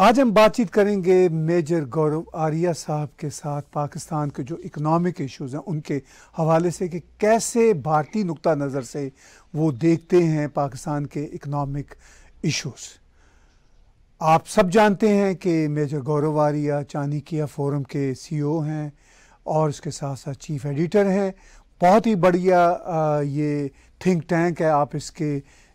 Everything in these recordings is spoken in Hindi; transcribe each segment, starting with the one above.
आज हम बातचीत करेंगे मेजर गौरव आर्या साहब के साथ पाकिस्तान के जो इकोनॉमिक इश्यूज़ हैं, उनके हवाले से कि कैसे भारतीय नुक्ता नज़र से वो देखते हैं पाकिस्तान के इकोनॉमिक इश्यूज़ आप सब जानते हैं कि मेजर गौरव आर्या चाणक्य फोरम के सीईओ हैं और उसके साथ साथ चीफ एडिटर हैं। बहुत ही बढ़िया ये थिंक टैंक है। आप इसके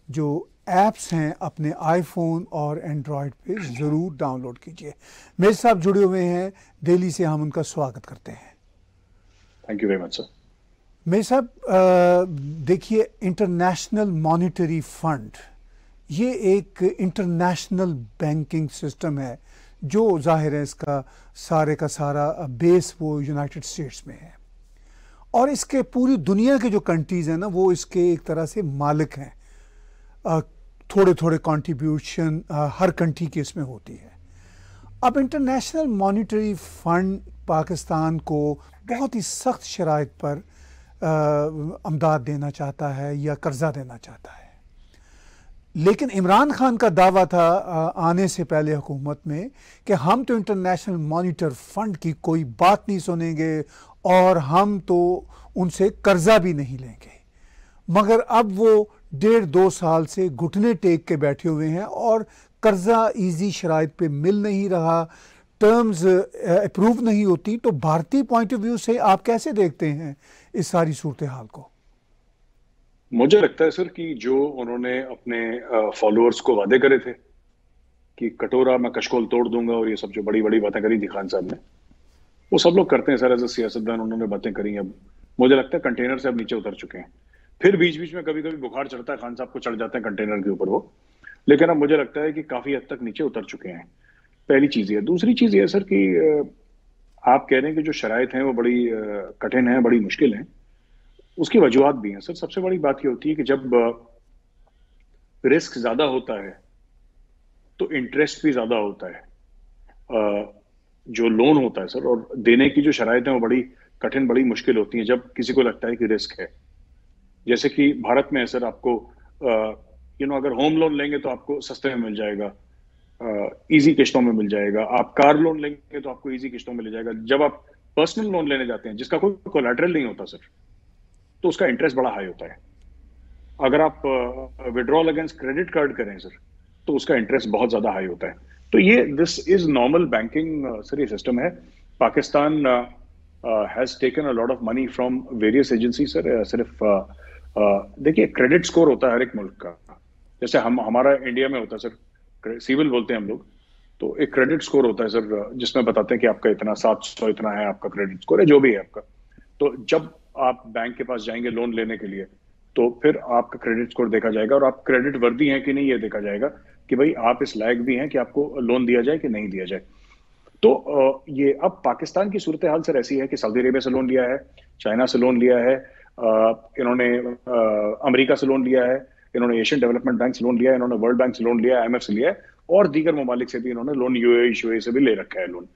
जो ऐप्स हैं अपने आईफोन और एंड्रॉयड पे ज़रूर डाउनलोड कीजिए। मेरे साथ जुड़े हुए हैं दिल्ली से हम उनका स्वागत करते हैं। Thank you very much sir मेरे साहब देखिए इंटरनेशनल मॉनिटरी फंड ये एक इंटरनेशनल बैंकिंग सिस्टम है जो ज़ाहिर है इसका सारे का सारा बेस वो यूनाइटेड स्टेट्स में है। और इसके पूरी दुनिया के जो कंट्रीज़ हैं ना वो इसके एक तरह से मालिक हैं। थोड़े थोड़े कंट्रीब्यूशन हर कंट्री की इसमें होती है। अब इंटरनेशनल मॉनिटरी फंड पाकिस्तान को बहुत ही सख्त शराइ पर अमदाद देना चाहता है या कर्जा देना चाहता है। लेकिन इमरान खान का दावा था आने से पहले हुकूमत में कि हम तो इंटरनेशनल मॉनिटर फंड की कोई बात नहीं सुनेंगे और हम तो उनसे कर्जा भी नहीं लेंगे। मगर अब वो डेढ़ दो साल से घुटने टेक के बैठे हुए हैं और कर्जा इजी शराइ पे मिल नहीं रहा टर्म्स अप्रूव नहीं होती तो भारतीय पॉइंट ऑफ़ व्यू से आप कैसे देखते हैं इस सारी सूरत हाल को? मुझे लगता है सर कि जो उन्होंने अपने फॉलोअर्स को वादे करे थे कि कटोरा मैं कशकोल तोड़ दूँगा और ये सब जो बड़ी बड़ी बातें करी थी खान साहब ने, वो सब लोग करते हैं सर एज अ सियासतदान उन्होंने बातें करी अब मुझे लगता है कंटेनर से अब नीचे उतर चुके हैं। फिर बीच बीच में कभी कभी बुखार चढ़ता है, खान साहब को चढ़ जाते हैं कंटेनर के ऊपर वो। लेकिन अब मुझे लगता है कि काफ़ी हद तक नीचे उतर चुके हैं। पहली चीज़ ये। दूसरी चीज़ ये सर कि आप कह रहे हैं कि जो शराइ हैं वो बड़ी कठिन है, बड़ी मुश्किल है। उसकी वजूहत भी हैं। सर, सबसे बड़ी बात ये होती है कि जब रिस्क ज़्यादा होता है तो इंटरेस्ट भी ज़्यादा होता है। जो लोन होता है सर, और देने की जो शराइ है वो बड़ी कठिन, बड़ी मुश्किल होती है जब किसी को लगता है कि रिस्क है। जैसे कि भारत में है सर आपको यू नो अगर होम लोन लेंगे तो आपको सस्ते में मिल जाएगा इजी किश्तों में मिल जाएगा। आप कार लोन लेंगे तो आपको इजी किश्तों में मिल जाएगा। जब आप पर्सनल लोन लेने जाते हैं जिसका कोई कोलेटरल नहीं होता सर तो उसका इंटरेस्ट बड़ा हाई होता है। अगर आप विड्रॉल अगेंस्ट क्रेडिट कार्ड करें सर तो उसका इंटरेस्ट बहुत ज़्यादा हाई होता है। तो ये this is normal banking sir ये सिस्टम है। Pakistan has taken a lot of money from various agency sir सिर्फ़ uh, देखिए क्रेडिट स्कोर होता है हर एक मुल्क का। जैसे हम, हमारा इंडिया में होता है सर सिविल बोलते हैं हम लोग। तो एक क्रेडिट स्कोर होता है सर जिसमें बताते हैं कि आपका इतना, सात सौ इतना है आपका क्रेडिट स्कोर है, जो भी है आपका। तो जब आप बैंक के पास जाएँगे लोन लेने के लिए तो फिर आपका क्रेडिट स्कोर देखा जाएगा और आप क्रेडिट वर्दी हैं कि नहीं ये देखा जाएगा कि भाई आप इस लायक भी हैं कि आपको लोन दिया जाए कि नहीं दिया जाए। तो ये अब पाकिस्तान की सूरत हाल सर ऐसी है कि सऊदी अरेबिया से लोन लिया है चाइना से लोन लिया है इन्होंने अमेरिका से लोन लिया है, इन्होंने एशियन डेवलपमेंट बैंक से लोन लिया है, इन्होंने वर्ल्ड बैंक से लोन लिया है एमएफ से लिया है, और दीगर ममालिक से भी इन्होंने लोन यूए यूए से भी ले रखा है लोन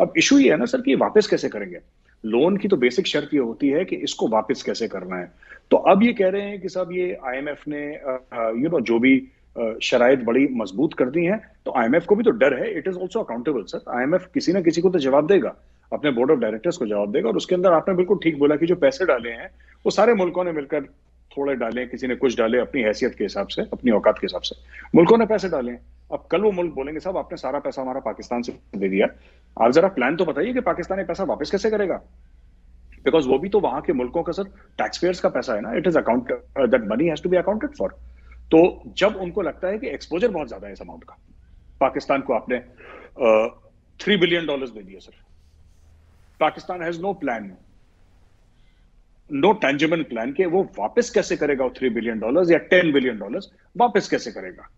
अब इशू ये है ना सर कि वापस कैसे करेंगे? लोन की तो बेसिक शर्त ये होती है कि इसको वापस कैसे करना है। तो अब ये कह रहे हैं कि साहब ये आईएमएफ ने यू नो जो भी शराइत बड़ी मज़बूत कर दी है तो आईएमएफ को भी तो डर है it is also accountable sir IMF किसी ना किसी को तो जवाब देगा, अपने बोर्ड ऑफ़ डायरेक्टर्स को जवाब देगा, और उसके अंदर आपने बिल्कुल ठीक बोला कि जो पैसे डाले हैं वो सारे मुल्कों ने मिलकर थोड़े डाले, किसी ने कुछ डाले अपनी हैसियत के हिसाब से, अपनी औकात के हिसाब से। मुल्कों ने पैसे डाले। अब कल वो मुल्क बोलेंगे, साहब, आपने सारा पैसा हमारा पाकिस्तान से दे दिया। आप जरा प्लान तो बताइए कि पाकिस्तान पैसा वापस कैसे करेगा? बिकॉज़ वो भी तो वहाँ के मुल्कों का सर टैक्स पेयर्स का पैसा है ना। It is account that money has to be accounted for तो जब उनको लगता है कि एक्सपोजर बहुत ज़्यादा है इस अमाउंट का, पाकिस्तान को आपने थ्री बिलियन डॉलर दे दिया sir Pakistan has no plan no tangible plan के, वो वापस कैसे करेगा वो थ्री बिलियन डॉलर्स या टेन बिलियन डॉलर्स वापस कैसे करेगा?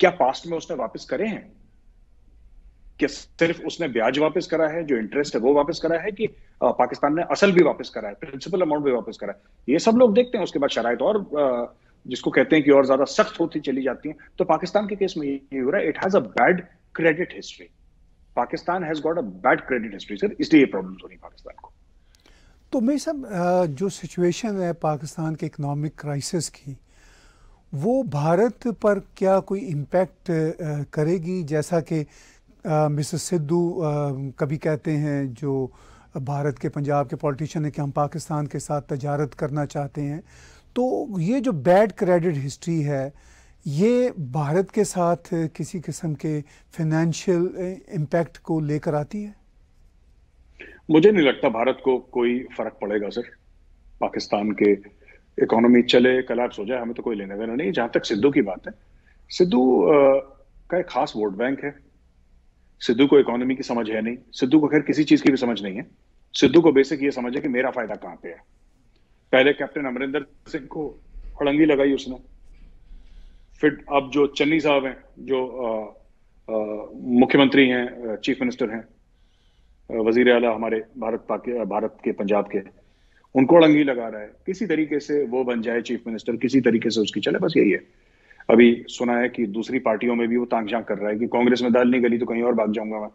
क्या पास्ट में उसने वापस करे हैं? कि सिर्फ़ उसने ब्याज वापस करा है, जो इंटरेस्ट है वो वापस करा है कि पाकिस्तान ने असल भी वापस करा है प्रिंसिपल अमाउंट भी वापस करा है? ये सब लोग देखते हैं, उसके बाद शराय और जिसको कहते हैं कि और ज़्यादा सख्त होती चली जाती है। तो पाकिस्तान के केस में ये हो रहा है it has a bad credit history Pakistan has got a bad credit history sir इसलिए ये प्रॉब्लम हो रही पाकिस्तान को। तो मैं सब जो सिचुएशन है पाकिस्तान के इकोनॉमिक क्राइसिस की, वो भारत पर क्या कोई इम्पैक्ट करेगी? जैसा कि मिसेस सिद्धू कभी कहते हैं जो भारत के, पंजाब के पॉलिटिशियन है कि हम पाकिस्तान के साथ तजारत करना चाहते हैं। तो ये जो बैड क्रेडिट हिस्ट्री है, ये भारत के साथ किसी किस्म के फाइनेंशियल इम्पैक्ट को लेकर आती है? मुझे नहीं लगता भारत को कोई फ़र्क पड़ेगा, सर। पाकिस्तान के इकोनॉमी चले कलाप्स हो जाए, हमें तो कोई लेना देना नहीं। जहाँ तक सिद्धू की बात है, सिद्धू का एक खास वोट बैंक है। सिद्धू को इकोनॉमी की समझ है नहीं। सिद्धू को खैर किसी चीज़ की भी समझ नहीं है। सिद्धू को बेसिक ये समझ है कि मेरा फ़ायदा कहाँ पे है। पहले कैप्टन अमरिंदर सिंह को अड़ंगी लगाई उसने। फिर अब जो चन्नी साहब हैं, जो मुख्यमंत्री हैं चीफ मिनिस्टर हैं वज़ीर अला हमारे भारत पाके भारत के, पंजाब के, उनको अड़ंगी लगा रहा है। किसी तरीके से वो बन जाए चीफ मिनिस्टर, किसी तरीके से उसकी चले, बस यही है। अभी सुना है कि दूसरी पार्टियों में भी वो तांग झाँक कर रहा है कि कांग्रेस में दाल नहीं गली तो कहीं और भाग जाऊँगा मैं।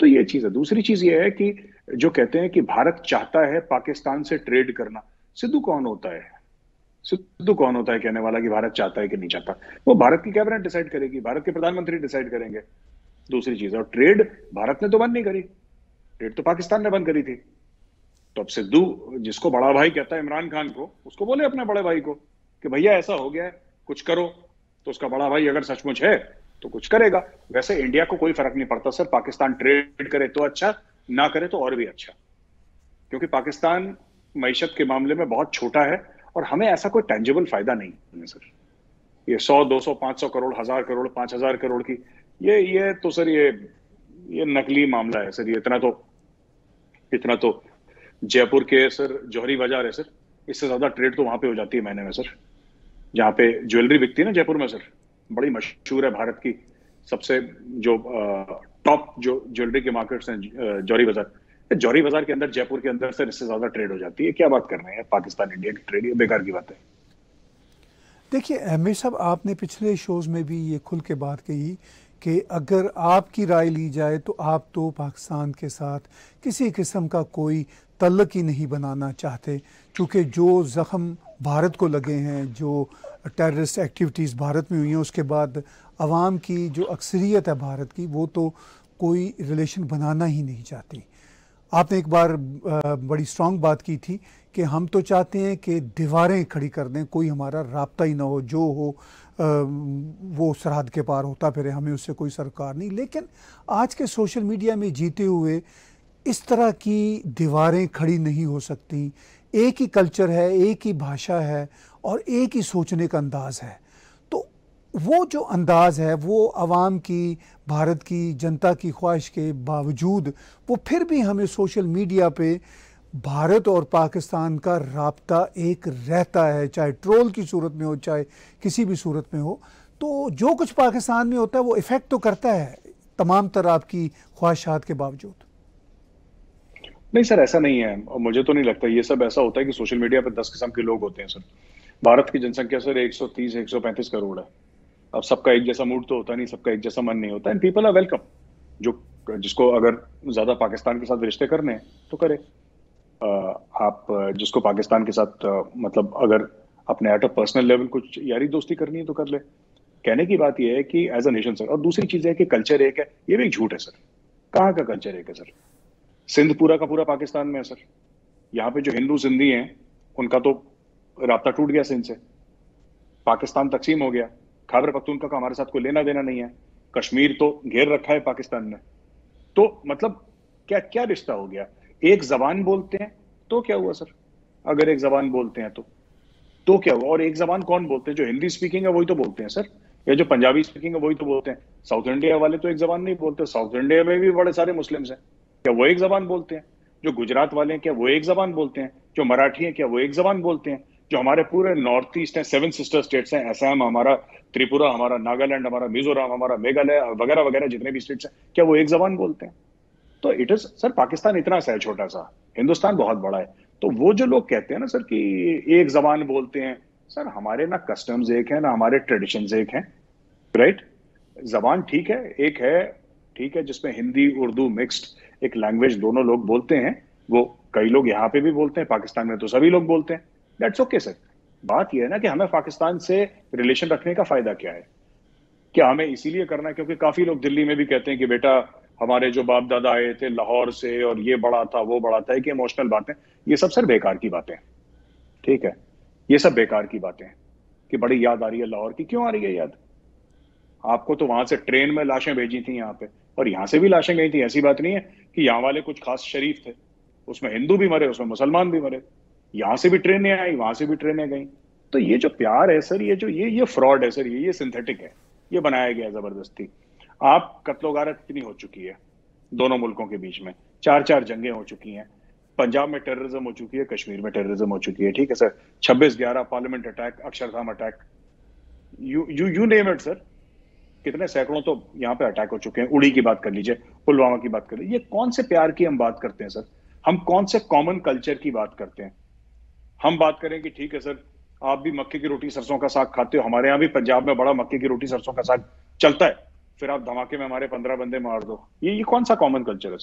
तो ये चीज़ है। दूसरी चीज़ ये है कि जो कहते हैं कि भारत चाहता है पाकिस्तान से ट्रेड करना, सिद्धू कौन होता है? सिद्धू कौन होता है कहने वाला कि भारत चाहता है कि नहीं चाहता? वो भारत की कैबिनेट डिसाइड करेगी, भारत के प्रधानमंत्री डिसाइड करेंगे। दूसरी चीज़ और ट्रेड भारत ने तो बंद नहीं करी। ट्रेड तो पाकिस्तान ने बंद करी थी। तो अब सिद्धू, जिसको बड़ा भाई कहता है इमरान खान को, उसको बोले अपने बड़े भाई को कि भैया ऐसा हो गया है, कुछ करो तो उसका बड़ा भाई अगर सचमुच है तो कुछ करेगा। वैसे इंडिया को कोई फ़र्क नहीं पड़ता सर, पाकिस्तान ट्रेड करे तो अच्छा ना करे तो और भी अच्छा। क्योंकि पाकिस्तान मीशत के मामले में बहुत छोटा है और हमें ऐसा कोई टेंजिबल फ़ायदा नहीं है सर। ये सौ, दो सौ, पाँच सौ करोड़, हज़ार करोड़, पाँच हज़ार करोड़ की, ये ये तो सर, ये ये नकली मामला है सर, ये इतना तो इतना तो जयपुर के सर जौहरी बाज़ार है, सर। इससे ज़्यादा ट्रेड तो वहाँ पे हो जाती है महीने में, सर। जहाँ पे ज्वेलरी बिकती है ना जयपुर में, सर, बड़ी मशहूर है भारत की सबसे जो टॉप जो ज्वेलरी के मार्केट्स हैं जौहरी बाज़ार। जौहरी बाज़ार के अंदर, जयपुर के अंदर, सर, इससे ज़्यादा ट्रेड हो जाती है। क्या बात कर रहे हैं? पाकिस्तान इंडिया की ट्रेड ये बेकार की बात है। देखिए अहमेद साहब, आपने पिछले शोज़ में भी ये खुल के बात कही कि अगर आपकी राय ली जाए तो आप तो पाकिस्तान के साथ किसी किस्म का कोई तल्लक ही नहीं बनाना चाहते। क्योंकि जो ज़ख़म भारत को लगे हैं, जो टेररिस्ट एक्टिविटीज़ भारत में हुई हैं, उसके बाद आवाम की जो अक्सरियत है भारत की, वो तो कोई रिलेशन बनाना ही नहीं चाहती। आपने एक बार बड़ी स्ट्रांग बात की थी कि हम तो चाहते हैं कि दीवारें खड़ी कर दें कोई हमारा रबता ही ना हो जो हो आ, वो सरहद के पार होता फिर हमें उससे कोई सरकार नहीं। लेकिन आज के सोशल मीडिया में जीते हुए इस तरह की दीवारें खड़ी नहीं हो सकती। एक ही कल्चर है एक ही भाषा है और एक ही सोचने का अंदाज़ है। तो वो जो अंदाज़ है वो आवाम की भारत की जनता की ख्वाहिश के बावजूद वो फिर भी हमें सोशल मीडिया पे भारत और पाकिस्तान का रबता एक रहता है, चाहे ट्रोल की सूरत में हो, चाहे किसी भी सूरत में हो। तो जो कुछ पाकिस्तान में होता है, वो इफ़ेक्ट तो करता है, तमाम तरह आपकी ख्वाहिशात के बावजूद। नहीं सर, ऐसा नहीं है। और मुझे तो नहीं लगता, ये सब ऐसा होता है कि सोशल मीडिया पर दस किस्म के लोग होते हैं सर। भारत की जनसंख्या सर 130 135 करोड़ है। अब सबका एक जैसा मूड तो होता नहीं, सबका एक जैसा मन नहीं होता। एंड पीपल आर वेलकम जो, जिसको अगर ज़्यादा पाकिस्तान के साथ रिश्ते करने हैं तो करे। आप जिसको पाकिस्तान के साथ मतलब अगर अपने एट अ पर्सनल लेवल कुछ यारी दोस्ती करनी है तो कर ले। कहने की बात यह है कि एज अ नेशन सर और दूसरी चीज़ है कि कल्चर एक है, ये भी एक झूठ है सर कहाँ का कल्चर एक है सर सिंध पूरा का पूरा पाकिस्तान में है सर यहाँ पे जो हिंदू सिंधी हैं, उनका तो रबता टूट गया सिंध से। पाकिस्तान तकसीम हो गया। खैबर पख्तूनखा का हमारे साथ कोई लेना देना नहीं है। कश्मीर तो घेर रखा है पाकिस्तान ने। तो मतलब क्या क्या रिश्ता हो गया? एक जबान बोलते हैं तो क्या हुआ सर? अगर एक जबान बोलते हैं तो। तो क्या हुआ? और एक जबान कौन बोलते हैं? जो हिंदी स्पीकिंग है, वही तो बोलते हैं, सर। या जो पंजाबी स्पीकिंग है, वही तो बोलते हैं। साउथ इंडिया वाले तो एक जबान नहीं बोलते। साउथ इंडिया में भी बड़े सारे मुस्लिम्स हैं। क्या वो एक जबान बोलते हैं? जो गुजरात वाले हैं, क्या वो एक जबान बोलते हैं? जो मराठी हैं, क्या वो एक जबान बोलते हैं? जो हमारे पूरे नॉर्थ ईस्ट हैं सेवन सिस्टर स्टेट्स हैं असम हमारा त्रिपुरा, हमारा नागालैंड, हमारा मिजोरम, हमारा मेघालय, वगैरह वगैरह जितने भी स्टेट्स हैं, क्या वो एक जबान बोलते हैं? तो इट इज़ सर पाकिस्तान इतना सा है, छोटा सा। हिंदुस्तान बहुत बड़ा है। तो वो जो लोग कहते हैं ना सर कि एक जबान बोलते हैं सर हमारे ना कस्टम्स एक है, ना हमारे ट्रेडिशन एक हैं राइट जबान ठीक है, एक है, ठीक है, जिसमें हिंदी, उर्दू मिक्स्ड एक लैंग्वेज दोनों लोग बोलते हैं। वो कई लोग यहाँ पे भी बोलते हैं, पाकिस्तान में तो सभी लोग बोलते हैं। दैट्स ओके सर बात यह है ना कि हमें पाकिस्तान से रिलेशन रखने का फ़ायदा क्या है? क्या हमें इसीलिए करना है? क्योंकि काफ़ी लोग दिल्ली में भी कहते हैं कि बेटा हमारे जो बाप दादा आए थे लाहौर से और ये बड़ा था, वो बड़ा था कि इमोशनल बातें, ये सब सर बेकार की बातें ठीक है? ये सब बेकार की बातें कि बड़ी याद आ रही है लाहौर की। क्यों आ रही है याद? आपको तो वहाँ से ट्रेन में लाशें भेजी थी यहाँ पे, और यहाँ से भी लाशें गई थी, ऐसी बात नहीं है कि यहाँ वाले कुछ खास शरीफ थे, उसमें हिंदू भी मरे, उसमें मुसलमान भी मरे, यहाँ से भी ट्रेनें आई, वहाँ से भी ट्रेनें गई। तो ये जो प्यार है सर, ये जो, ये ये फ्रॉड है सर, ये ये सिंथेटिक है, ये बनाया गया ज़बरदस्ती। आप कत्लो गारत कितनी हो चुकी है, दोनों मुल्कों के बीच में। चार चार जंगें हो चुकी हैं। पंजाब में टेररिज्म हो चुकी है, कश्मीर में टेररिज्म हो चुकी है, ठीक है सर? छब्बीस ग्यारह parliament attack Akshardham attack you you you name it sir कितने सैकड़ों तो यहाँ पे अटैक हो चुके हैं। उड़ी की बात कर लीजिए, पुलवामा की बात कर लीजिए। ये कौन से प्यार की हम बात करते हैं, सर? हम कौन से कॉमन कल्चर की बात करते हैं? हम बात करें कि ठीक है, सर, आप भी मक्के की रोटी सरसों का साग खाते हो। हमारे यहाँ भी पंजाब में बड़ा मक्के की रोटी सरसों का साग चलता है। फिर आप धमाके में हमारे पंद्रह बंदे मार दो। ये ये कौन सा कॉमन कल्चर है?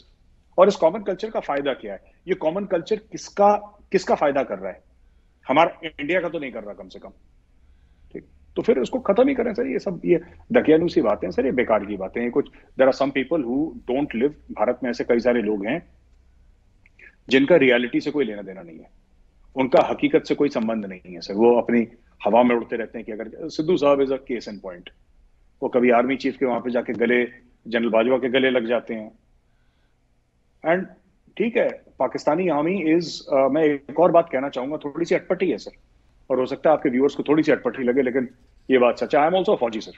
और इस कॉमन कल्चर का फ़ायदा क्या है? ये कॉमन कल्चर किसका किसका फ़ायदा कर रहा है? हमारा इंडिया का तो नहीं कर रहा कम से कम। ठीक। तो फिर उसको खत्म ही करें, सर, ये सब, ये दकियालू सी बातें सर, ये बेकार की बातें हैं। कुछ there are some people who don't live Bharat में ऐसे कई सारे लोग हैं, जिनका रियलिटी से कोई लेना देना नहीं है। उनका हकीकत से कोई संबंध नहीं है, सर। वो अपनी हवा में उड़ते रहते हैं कि अगर सिद्धू साहब is a case in point वो कभी आर्मी चीफ के वहाँ पे जाके गले जनरल बाजवा के गले लग जाते हैं। एंड ठीक है पाकिस्तानी आर्मी इज़ uh, मैं एक और बात कहना चाहूँगा थोड़ी सी अटपटी है सर और हो सकता है आपके व्यूअर्स को थोड़ी सी अटपटी लगे लेकिन ये बात सच आई एम ऑल्सो फौजी सर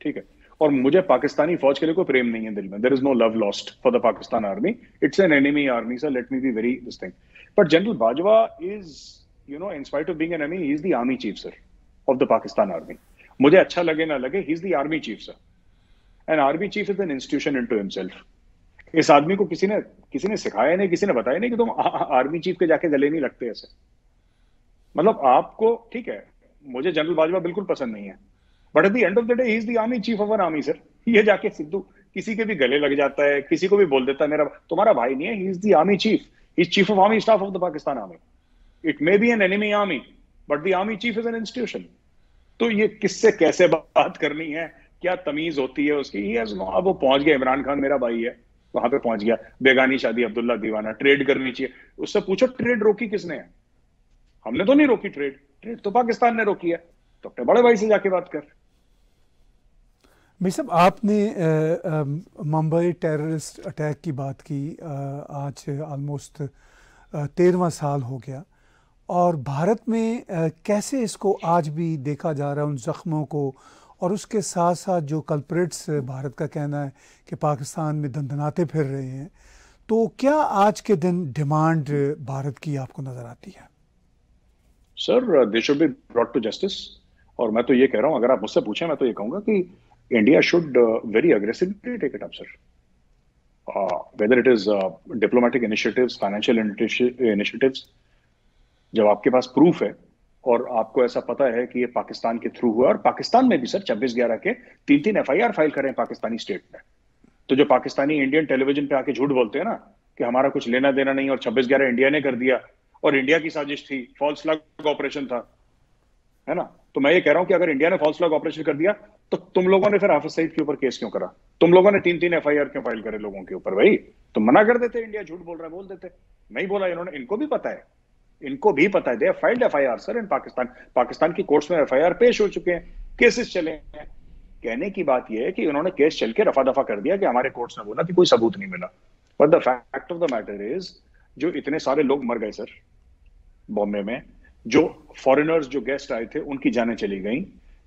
ठीक है। और मुझे पाकिस्तानी फौज के लिए कोई प्रेम नहीं है दिल में। There is no love lost for the Pakistan army it's an enemy army sir let me be very this thing but general Bajwa is you know in spite of being an enemy is the army chief sir of the Pakistan army मुझे अच्छा लगे ना लगे ही is the army chief sir and army chief is an institution in to himself इस आदमी को किसी ने किसी ने सिखाया नहीं, किसी ने बताया नहीं कि तुम आर्मी चीफ के जाके गले नहीं लगते ऐसे मतलब आपको, ठीक है, मुझे जनरल बाजवा बिल्कुल पसंद नहीं है. But at the end of the day is the army chief of an army sir ये जाके सिद्धू, किसी के भी गले लग जाता है, किसी को भी बोल देता है, मेरा, तुम्हारा भाई नहीं है ही is the army chief is chief of army staff of the Pakistan army it may be an enemy army but the army chief is an institution तो ये किससे कैसे बात करनी है? क्या तमीज होती है उसकी? ही अब वो पहुँच गया इमरान खान मेरा भाई है वहाँ पे पहुँच गया। बेगानी शादी अब्दुल्ला दीवाना ट्रेड करनी चाहिए। उससे पूछो ट्रेड रोकी किसने? है हमने तो नहीं रोकी ट्रेड ट्रेड तो पाकिस्तान ने रोकी है। तो अपने बड़े भाई से जाके बात कर। भाई साहब आपने मुंबई टेररिस्ट अटैक की बात की आ, आज ऑलमोस्ट तेरहवा साल हो गया। और भारत में कैसे इसको आज भी देखा जा रहा है उन ज़ख्मों को? और उसके साथ साथ जो कल्परेट्स भारत का कहना है कि पाकिस्तान में दंदनाते फिर रहे हैं तो क्या आज के दिन डिमांड भारत की आपको नज़र आती है? Sir they should be brought to justice और मैं तो ये कह रहा हूँ, अगर आप मुझसे पूछें, मैं तो ये कहूँगा कि India should very aggressively take it up sir whether it is diplomatic initiatives financial initiatives जब आपके पास प्रूफ है, और आपको ऐसा पता है कि ये पाकिस्तान के थ्रू हुआ, और पाकिस्तान में भी सर छब्बीस ग्यारह के तीन तीन एफ़ फ़ाइल करें पाकिस्तानी स्टेट में। तो जो पाकिस्तानी इंडियन टेलीविज़न पे आके झूठ बोलते हैं ना, कि हमारा कुछ लेना देना नहीं, और छब्बीस ग्यारह इंडिया ने कर दिया, और इंडिया की साजिश थी फॉल्स लग ऑपरेशन था, है ना? तो मैं ये कह रहा हूँ कि अगर इंडिया ने फॉल्स लग ऑपरेशन कर दिया तो तुम लोगों ने फिर हाफिज सईद के ऊपर केस क्यों करा? तुम लोगों ने तीन तीन एफ़ क्यों फ़ाइल करे लोगों के ऊपर, भाई? तो मना कर देते इंडिया झूठ बोल रहा है, बोल देते। नहीं बोला इन्होंने, इनको भी पता है। इनको भी पता है। They filed F I sir in Pakistan Pakistan की कोर्ट्स में एफआईआर पेश हो चुके हैं। केसेस चले हैं। कहने की बात यह है कि उन्होंने केस चल के रफा दफ़ा कर दिया कि हमारे कोर्ट्स ने बोला कि कोई सबूत नहीं मिला। But the fact of the matter is जो इतने सारे लोग मर गए सर बॉम्बे में, जो फॉरेनर्स जो गेस्ट आए थे, उनकी जाने चली गई।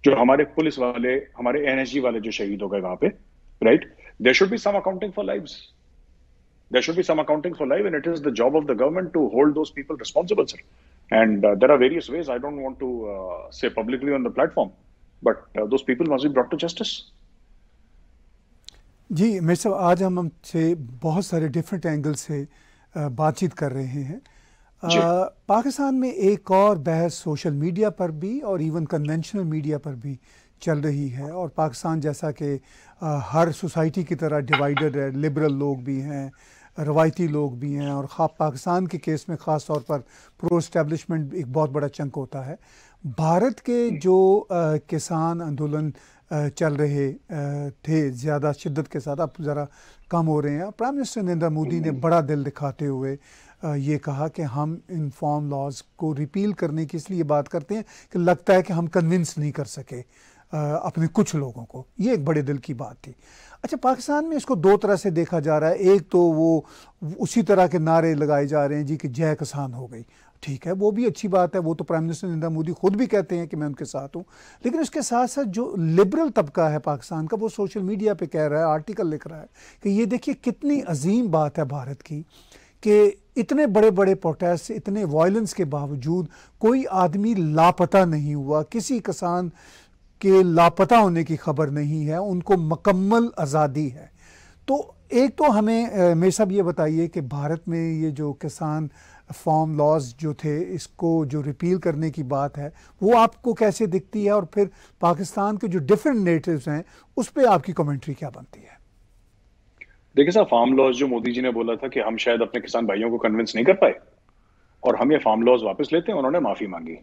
जो हमारे पुलिस वाले, हमारे एनएसजी वाले जो शहीद हो गए वहाँ पे right there should be some accounting for lives there should be some accounting for life, and it is the job of the government to hold those people responsible, sir. And uh, there are various ways. I don't want to uh, say publicly on the platform, but uh, those people must be brought to justice. जी मेरे साहब आज हम हमसे बहुत सारे डिफरेंट एंगल से बातचीत कर रहे हैं पाकिस्तान में एक और बहस सोशल मीडिया पर भी और इवन कन्वेंशनल मीडिया पर भी चल रही है और पाकिस्तान जैसा कि हर सोसाइटी की तरह डिवाइडेड है लिबरल लोग भी हैं रवायती लोग भी हैं और खा पाकिस्तान के केस में ख़ास तौर पर प्रो इस्टेब्लिशमेंट एक बहुत बड़ा चंक होता है। भारत के जो आ, किसान आंदोलन चल रहे थे ज़्यादा शिद्दत के साथ अब ज़रा कम हो रहे हैं। प्राइम मिनिस्टर नरेंद्र मोदी ने बड़ा दिल दिखाते हुए ये कहा कि हम इन फॉर्म लॉज को रिपील करने की इसलिए बात करते हैं कि लगता है कि हम कन्विंस नहीं कर सके। अपने कुछ लोगों को। ये एक बड़े दिल की बात थी। अच्छा पाकिस्तान में इसको दो तरह से देखा जा रहा है। एक तो वो, उसी तरह के नारे लगाए जा रहे हैं जी कि जय किसान हो गई। ठीक है, वो भी अच्छी बात है। वो तो प्राइम मिनिस्टर नरेंद्र मोदी खुद भी कहते हैं कि मैं उनके साथ हूँ। लेकिन उसके साथ साथ जो लिबरल तबका है पाकिस्तान का, वो सोशल मीडिया पे कह रहा है आर्टिकल लिख रहा है कि ये देखिए कितनी अजीम बात है भारत की कि इतने बड़े बड़े प्रोटेस्ट इतने वायलेंस के बावजूद कोई आदमी लापता नहीं हुआ। किसी किसान के लापता होने की खबर नहीं है, उनको मकम्मल आज़ादी है। तो एक तो हमें मेरे साहब ये बताइए कि भारत में ये जो किसान फॉर्म लॉज जो थे, इसको जो रिपील करने की बात है, वो आपको कैसे दिखती है? और फिर पाकिस्तान के जो डिफरेंट नेटिव्स हैं, उस पर आपकी कमेंट्री क्या बनती है? देखिए साहब, फार्म लॉज जो मोदी जी ने बोला था कि हम शायद अपने किसान भाइयों को कन्विंस नहीं कर पाए, और हम ये फार्म लॉज वापस लेते हैं, उन्होंने माफ़ी मांगी।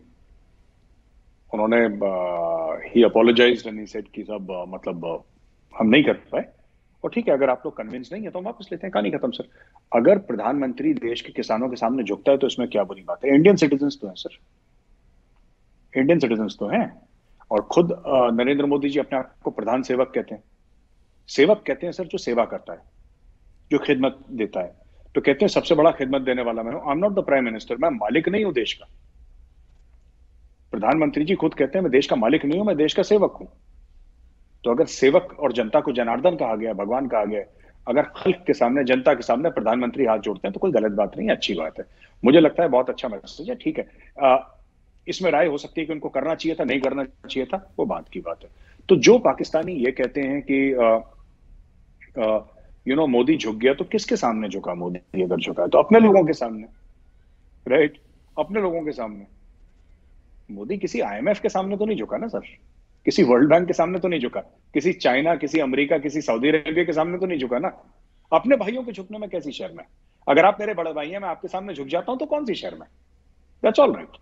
उन्होंने ही अपोलोजाइज एंड सेड कि सब मतलब हम नहीं कर पाए। और ठीक है, अगर आप लोग कन्विंस नहीं है तो हम वापस लेते हैं। कहानी खत्म सर अगर प्रधानमंत्री देश के किसानों के सामने झुकता है तो इसमें क्या बुरी बात है? इंडियन सिटीजन तो है सर इंडियन सिटीजन तो हैं। और खुद नरेंद्र मोदी जी अपने आप को प्रधान सेवक कहते हैं। सेवक कहते हैं सर जो सेवा करता है, जो खिदमत देता है। तो कहते हैं, सबसे बड़ा खिदमत देने वाला मैं हूँ। I am not the prime minister मैं मालिक नहीं हूँ देश का। प्रधानमंत्री जी खुद कहते हैं, मैं देश का मालिक नहीं हूँ, मैं देश का सेवक हूँ। तो अगर सेवक और जनता को जनार्दन कहा गया, भगवान कहा गया, अगर खल्क के सामने, जनता के सामने प्रधानमंत्री हाथ जोड़ते हैं तो कोई गलत बात नहीं अच्छी बात है। मुझे लगता है बहुत अच्छा मैसेज है, ठीक है। इसमें राय हो सकती है कि उनको करना चाहिए था, नहीं करना चाहिए था, वो बात की बात है। तो जो पाकिस्तानी ये कहते हैं कि यू नो मोदी झुक गया तो किसके सामने झुका मोदी, अगर झुका तो अपने लोगों के सामने राइट अपने लोगों के सामने। मोदी किसी आईएमएफ के सामने तो नहीं झुका ना सर? किसी वर्ल्ड बैंक के सामने तो नहीं झुका? किसी चाइना किसी अमेरिका किसी सऊदी अरेबिया के सामने तो नहीं झुका ना? अपने भाइयों के झुकने में कैसी शर्म है? अगर आप मेरे बड़े भाई हैं, मैं आपके सामने झुक जाता हूँ तो कौन सी शर्म है? दैट्स ऑल राइट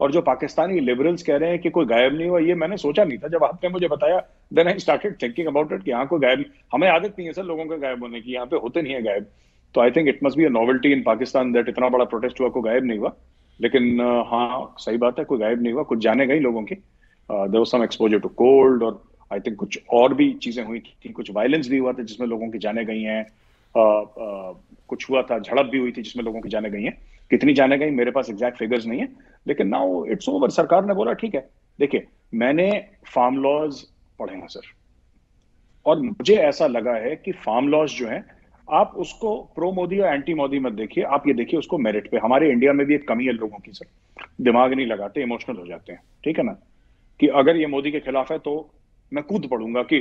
और जो पाकिस्तानी लिबरल्स कह रहे हैं कि कोई गायब नहीं हुआ, ये मैंने सोचा नहीं था। जब आपने मुझे बताया then I started thinking about it कि यहाँ कोई गायब हमें आदत नहीं है सर लोगों का गायब होने की। यहाँ पे होते नहीं है गायब। तो I think it must be a novelty in Pakistan that इतना बड़ा प्रोटेस्ट हुआ, कोई गायब नहीं हुआ। लेकिन हाँ सही बात है, कोई गायब नहीं हुआ, कुछ जाने गई लोगों की। There some exposure to cold और आई थिंक कुछ और भी चीज़ें हुई थी, कुछ वायलेंस भी हुआ था जिसमें लोगों की जाने गई हैं। कुछ हुआ था, झड़प भी हुई थी जिसमें लोगों की जाने गई हैं। कितनी जाने गई, मेरे पास एग्जैक्ट फिगर्स नहीं है, लेकिन नाउ इट्स ओवर सरकार ने बोला, ठीक है, देखिए, मैंने फार्म लॉज पढ़े हैं सर और मुझे ऐसा लगा है कि फार्म लॉज जो है आप उसको प्रो मोदी या एंटी मोदी मत देखिए। आप ये देखिए उसको मेरिट पे। हमारे इंडिया में भी एक कमी है लोगों की सर दिमाग नहीं लगाते इमोशनल हो जाते हैं। ठीक है ना? कि अगर ये मोदी के खिलाफ है तो मैं कूद पड़ूँगा कि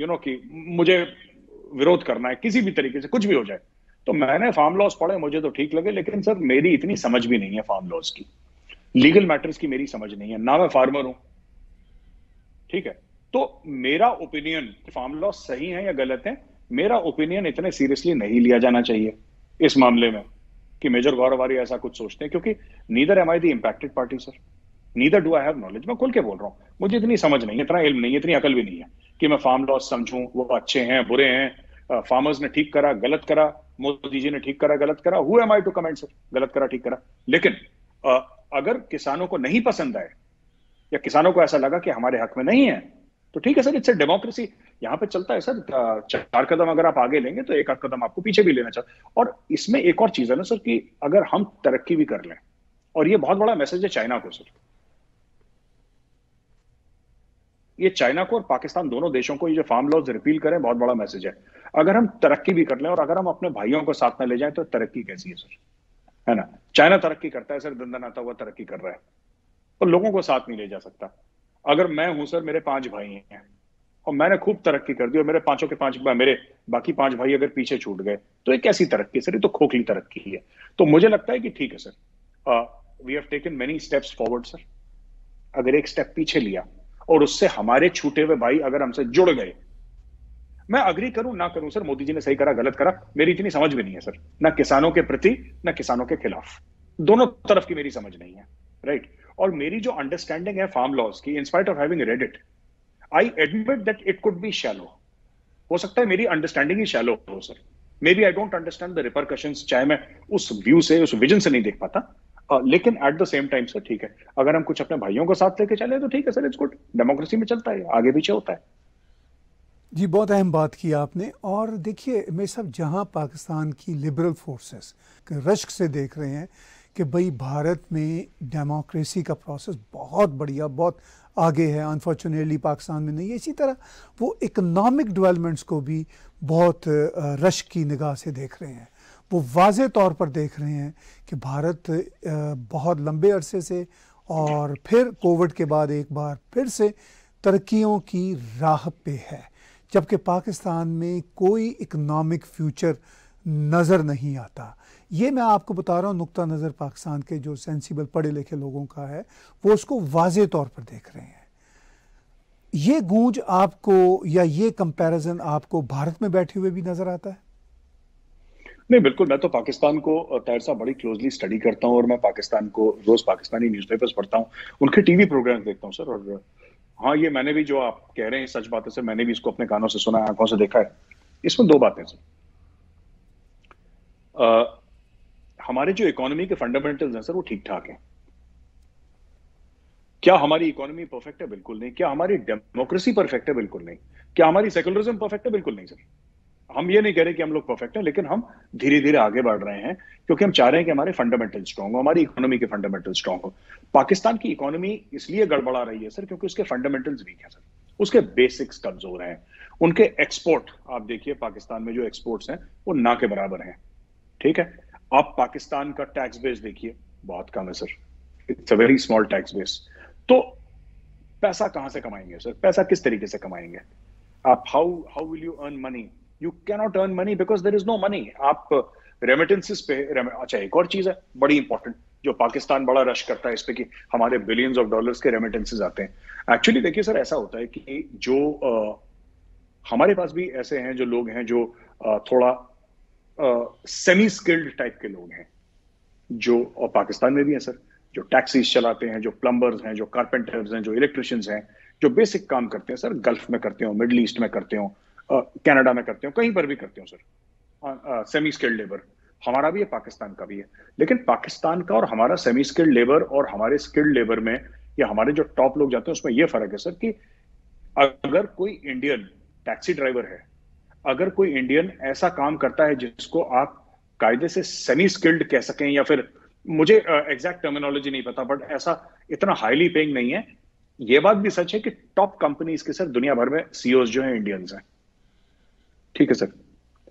यू नो कि मुझे विरोध करना है, किसी भी तरीके से कुछ भी हो जाए। तो मैंने फार्म लॉज पढ़े, मुझे तो ठीक लगे, लेकिन सर, मेरी इतनी समझ भी नहीं है फार्म लॉज की। लीगल मैटर्स की मेरी समझ नहीं है। ना मैं फार्मर हूँ। ठीक है? तो मेरा ओपिनियन फार्म लॉज सही है या गलत है मेरा ओपिनियन इतने सीरियसली नहीं लिया जाना चाहिए इस मामले में कि मेजर गौरवारी ऐसा कुछ सोचते हैं क्योंकि neither am I the impacted party sir neither do I have knowledge मैं खुल के बोल रहा हूँ। मुझे इतनी समझ नहीं इतना इल्म नहीं इतनी अकल भी नहीं है कि मैं फार्म लॉस समझूं वो अच्छे हैं बुरे हैं फार्मर्स ने ठीक करा गलत करा मोदी जी ने ठीक करा गलत करा who am I to comment sir गलत करा ठीक करा। लेकिन आ, अगर किसानों को नहीं पसंद आए या किसानों को ऐसा लगा कि हमारे हक में नहीं है तो ठीक है सर इट्स डेमोक्रेसी यहाँ पे चलता है सर चार कदम अगर आप आगे लेंगे तो एक आध कदम आपको पीछे भी लेना चाहिए। और इसमें एक और चीज़ है ना सर कि अगर हम तरक्की भी कर लें, और ये बहुत बड़ा मैसेज है चाइना को सर। ये चाइना को और पाकिस्तान दोनों देशों को ये जो फार्म लॉज रिपील करें, बहुत बड़ा मैसेज है। अगर हम तरक्की भी कर लें और अगर हम अपने भाइयों को साथ में ले जाएँ तो तरक्की कैसी है सर? है ना? चाइना तरक्की करता है सर दंदन आता हुआ तरक्की कर रहा है। और लोगों को साथ नहीं ले जा सकता। अगर मैं हूँ सर, मेरे पाँच भाई हैं और मैंने खूब तरक्की कर दी और मेरे पाँचों के पाँच मेरे बाकी पाँच भाई अगर पीछे छूट गए तो एक ऐसी तरक्की सर? ये तो खोखली तरक्की है तो मुझे लगता है कि ठीक है sir. We have taken many steps forward sir अगर एक स्टेप पीछे लिया और उससे हमारे छूटे हुए भाई अगर हमसे जुड़ गए, मैं अग्री करूँ, ना करूँ सर मोदी जी ने सही करा, गलत करा, मेरी इतनी समझ भी नहीं है सर ना किसानों के प्रति, ना किसानों के खिलाफ। दोनों तरफ़ की मेरी समझ नहीं है राइट और मेरी जो अंडरस्टैंडिंग है फार्म लॉज की in spite of having read it I admit that it could be shallow हो सकता है मेरी अंडरस्टैंडिंग ही शैलो हो sir maybe I don't understand the repercussion चाहे मैं उस व्यू से उस विजन से नहीं देख पाता। uh, लेकिन at the same time sir ठीक है। अगर हम कुछ अपने भाइयों को साथ लेके चले तो ठीक है सर इट्स गुड डेमोक्रेसी में चलता है आगे पीछे होता है। जी बहुत अहम बात की आपने। और देखिए मैं सब जहाँ पाकिस्तान की लिबरल फोर्सेस रश्क से देख रहे हैं कि भाई भारत में डेमोक्रेसी का प्रोसेस बहुत बढ़िया बहुत आगे है अनफॉर्चुनेटली पाकिस्तान में नहीं है। इसी तरह वो इकनॉमिक डेवलपमेंट्स को भी बहुत रश की निगाह से देख रहे हैं। वो वाज तौर पर देख रहे हैं कि भारत बहुत लंबे अरसे से और फिर कोविड के बाद एक बार फिर से तरक्कियों की राह पे है। जबकि पाकिस्तान में कोई इकनॉमिक फ्यूचर नज़र नहीं आता। ये मैं आपको बता रहा हूँ, नुकता नज़र पाकिस्तान के जो सेंसिबल पढ़े लिखे लोगों का है, वो उसको वाज तौर पर देख रहे हैं। ये गूंज आपको या ये कंपैरिजन आपको भारत में बैठे हुए भी नज़र आता है? नहीं, बिल्कुल, मैं तो पाकिस्तान को तैर सा बड़ी क्लोजली स्टडी करता हूँ और मैं पाकिस्तान को, रोज पाकिस्तानी न्यूज़पेपर्स पढ़ता हूँ। उनके टीवी प्रोग्राम देखता हूँ, सर, और हाँ ये मैंने भी जो आप कह रहे हैं, सच बात है सर, मैंने भी इसको अपने कानों से सुना है, आँखों से देखा है। इसमें दो बातें सर। हमारे जो इकोनॉमी के फंडामेंटल्स हैं, सर, वो ठीक ठाक हैं। क्या हमारी इकोनॉमी परफेक्ट है? बिल्कुल नहीं। क्या हमारी डेमोक्रेसी परफेक्ट है? बिल्कुल नहीं। क्या हमारी सेकुलरिज्म परफेक्ट है? बिल्कुल नहीं, सर। हम ये नहीं कह रहे कि हम लोग परफेक्ट हैं, लेकिन हम धीरे धीरे आगे बढ़ रहे हैं, क्योंकि हम चाह रहे हैं कि हमारे फंडामेंटल स्ट्रॉन्ग हो, हमारी इकोनॉमी के फंडामेंटल स्ट्रॉन्ग हो। पाकिस्तान की इकोनॉमी इसलिए गड़बड़ा रही है, सर, क्योंकि उसके फंडामेंटल्स वीक है, सर। उसके बेसिक्स कमज़ोर हैं। उनके एक्सपोर्ट आप देखिए, पाकिस्तान में जो एक्सपोर्ट्स हैं, वो ना के बराबर हैं। ठीक है? आप पाकिस्तान का टैक्स बेस देखिए। बहुत कम है sir it's a very small tax base तो पैसा कहाँ से कमाएँगे सर पैसा किस तरीके से कमाएँगे? आप how how will you earn money you cannot earn money because there is no money आप रेमिटेंसेस पे अच्छा एक और चीज़ है बड़ी इंपॉर्टेंट जो पाकिस्तान बड़ा रश करता है इस पे कि हमारे बिलियंस ऑफ़ डॉलर्स के रेमिटेंसेस आते हैं। एक्चुअली देखिए सर ऐसा होता है कि जो आ, हमारे पास भी ऐसे हैं जो लोग हैं जो आ, थोड़ा सेमी स्किल्ड टाइप के लोग हैं, जो, और पाकिस्तान में भी हैं, सर, जो टैक्सीज चलाते हैं, जो प्लम्बर्स हैं, जो कारपेंटर्स हैं, जो इलेक्ट्रिशियंस हैं, जो बेसिक काम करते हैं, सर गल्फ में करते हो मिडल ईस्ट में करते हो कनाडा में करते हो, कहीं पर भी करते हो, सर सेमी स्किल्ड लेबर हमारा भी है, पाकिस्तान का भी है। लेकिन पाकिस्तान का और हमारा सेमी स्किल्ड लेबर और हमारे स्किल्ड लेबर में, या हमारे जो टॉप लोग जाते हैं, उसमें यह फ़र्क है, सर, कि अगर कोई इंडियन टैक्सी ड्राइवर है अगर कोई इंडियन ऐसा काम करता है जिसको आप कायदे से सेमी स्किल्ड कह सकें या फिर मुझे एग्जैक्ट uh, टर्मिनोलॉजी नहीं पता बट ऐसा इतना हाईली पेइंग नहीं है। यह बात भी सच है कि टॉप कंपनीज़ के सर दुनिया भर में सीओ जो है इंडियंस हैं। ठीक है सर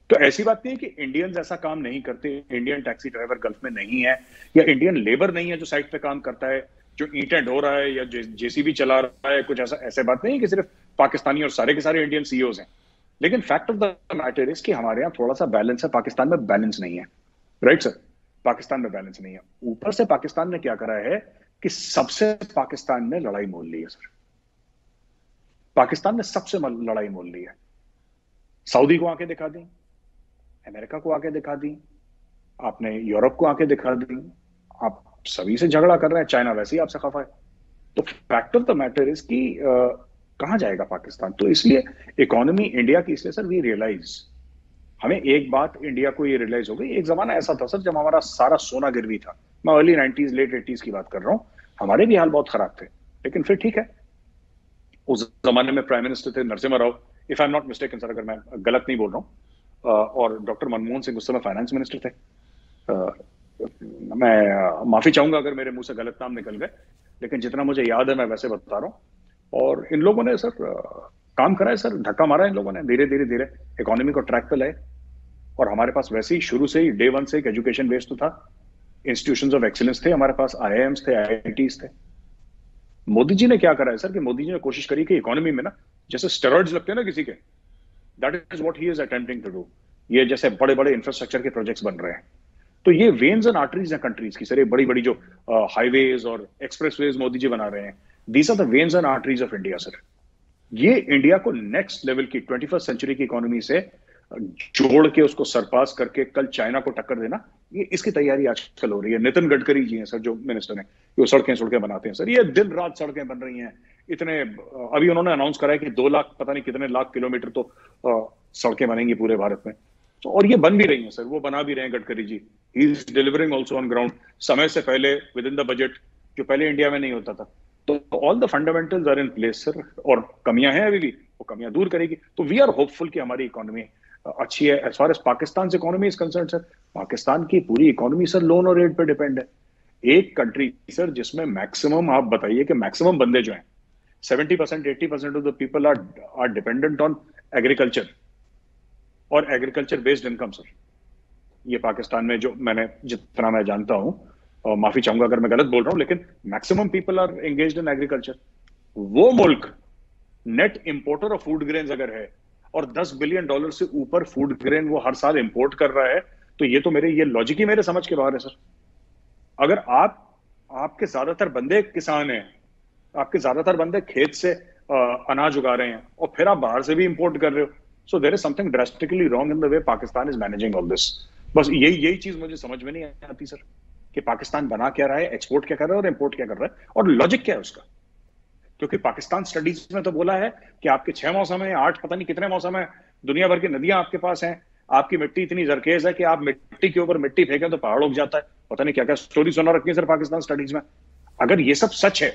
तो ऐसी बात नहीं है कि इंडियंस ऐसा काम नहीं करते इंडियन टैक्सी ड्राइवर गल्फ में नहीं है या इंडियन लेबर नहीं है जो साइट पे काम करता है जो ईटें ढो रहा है या जेसीबी चला रहा है कुछ ऐसा ऐसे बात नहीं है कि सिर्फ़ पाकिस्तानी और सारे के सारे इंडियन सीईओज हैं। लेकिन fact of the matter is कि हमारे यहाँ थोड़ा सा बैलेंस है, पाकिस्तान में बैलेंस नहीं है। राइट सर पाकिस्तान में बैलेंस नहीं है। ऊपर से पाकिस्तान ने क्या करा है कि सबसे पाकिस्तान ने लड़ाई मोल ली है सर पाकिस्तान ने सबसे लड़ाई मोल ली है। सऊदी को आके दिखा दी, अमेरिका को आके दिखा दी, आपने यूरोप को आके दिखा दी, आप सभी से झगड़ा कर रहे हैं, चाइना वैसे ही आपसे खफा है। तो fact of the matter is कि कहाँ जाएगा पाकिस्तान? तो इसलिए इकोनॉमी इंडिया की इसलिए सर वी रियलाइज़ हमें एक बात इंडिया को ये रियलाइज़ हो गई। एक जमाना ऐसा था सर जब हमारा सारा सोना गिरवी था। मैं अर्ली नाइनटीज लेट एटीज की बात कर रहा हूँ। हमारे भी हाल बहुत खराब थे लेकिन फिर ठीक है। उस जमाने में प्राइम मिनिस्टर थे Narasimha Rao. If I am not mistake sir अगर मैं गलत नहीं बोल रहा हूँ और डॉक्टर मनमोहन सिंह उस समय फाइनेंस मिनिस्टर थे। आ, मैं माफ़ी चाहूँगा अगर मेरे मुँह से गलत नाम निकल गए लेकिन जितना मुझे याद है मैं वैसे बता रहा हूँ। और इन लोगों ने सर काम करा है सर, धक्का मारा है इन लोगों ने धीरे धीरे। धीरे इकोनॉमी को ट्रैक पे लाए। और हमारे पास वैसे ही शुरू से ही डे वन से एक एजुकेशन बेस्ड तो था। इंस्टीट्यूशन ऑफ़ एक्सीलेंस थे हमारे पास आई थे आई थे। मोदी जी ने क्या करा है सर कि मोदी जी ने कोशिश करी कि इकोनॉमी में ना, जैसे स्टेरॉइड्स लगते हैं ना किसी के that is what he is attempting to do ये जैसे बड़े बड़े इंफ्रास्ट्रक्चर के प्रोजेक्ट्स बन रहे हैं। तो ये वेन्स एंड आर्टरीज हैं कंट्रीज़ की, सर, ये बड़ी बड़ी जो हाईवेज और एक्सप्रेस मोदी जी बना रहे हैं। These are the veins and arteries of India, sir. ये इंडिया को नेक्स्ट लेवल की ट्वेंटी फ़र्स्ट सेंचुरी की इकोनॉमी से जोड़ के उसको सरपास करके कल चाइना को टक्कर देना ये इसकी तैयारी आजकल हो रही है। नितिन गडकरी जी हैं सर जो मिनिस्टर हैं वो सड़कें सड़कें बनाते हैं सर। ये दिन रात सड़कें बन रही हैं। इतने अभी उन्होंने अनाउंस करा है कि दो लाख पता नहीं कितने लाख किलोमीटर तो सड़कें बनेंगी पूरे भारत में। तो और ये बन भी रही हैं सर। वो बना भी रहे हैं Gadkari ji. He is delivering also on ground समय से पहले विद इन द बजट जो पहले इंडिया में नहीं होता था तो all the fundamentals are in place sir और कमियाँ हैं अभी भी, वो कमियाँ दूर करेगी। तो वी आर होपफुल कि हमारी इकोनॉमी अच्छी है। एज फार एज पाकिस्तान से economy is concern sir Pakistan की पूरी इकोनॉमी सर लोन और रेट पे डिपेंड है। एक कंट्री सर जिसमें मैक्सिमम आप बताइए कि मैक्सिमम बंदे जो हैं seventy percent eighty percent of the people are are dependent on agriculture और एग्रीकल्चर बेस्ड इनकम सर ये पाकिस्तान में जो मैंने जितना मैं जानता हूँ और माफ़ी चाहूँगा अगर मैं गलत बोल रहा हूँ लेकिन maximum people are engage in agriculture वो मुल्क net importer of food grain अगर है और 10 बिलियन डॉलर से ऊपर फ़ूड ग्रेन वो हर साल इंपोर्ट कर रहा है तो ये तो मेरे ये लॉजिक ही मेरे समझ के बाहर है सर अगर आप आपके ज़्यादातर बंदे किसान हैं आपके ज़्यादातर बंदे खेत से आ, अनाज उगा रहे हैं और फिर आप बाहर से भी इंपोर्ट कर रहे हो so there is something drastically wrong in the way Pakistan is managing all this बस यही यही चीज़ मुझे समझ में नहीं आती सर कि पाकिस्तान बना क्या रहा है एक्सपोर्ट क्या कर रहा है और इंपोर्ट क्या कर रहा है और लॉजिक क्या है उसका? क्योंकि पाकिस्तान स्टडीज़ में तो बोला है कि आपके छह मौसम है, आठ पता नहीं कितने मौसम है, दुनिया भर की नदियाँ आपके पास हैं, आपकी मिट्टी इतनी जरखेज है कि आप मिट्टी के ऊपर मिट्टी फेंकें तो पहाड़ उग जाता है। पता नहीं क्या क्या स्टोरी सुना रखी है सर पाकिस्तान स्टडीज़ में। अगर ये सब सच है,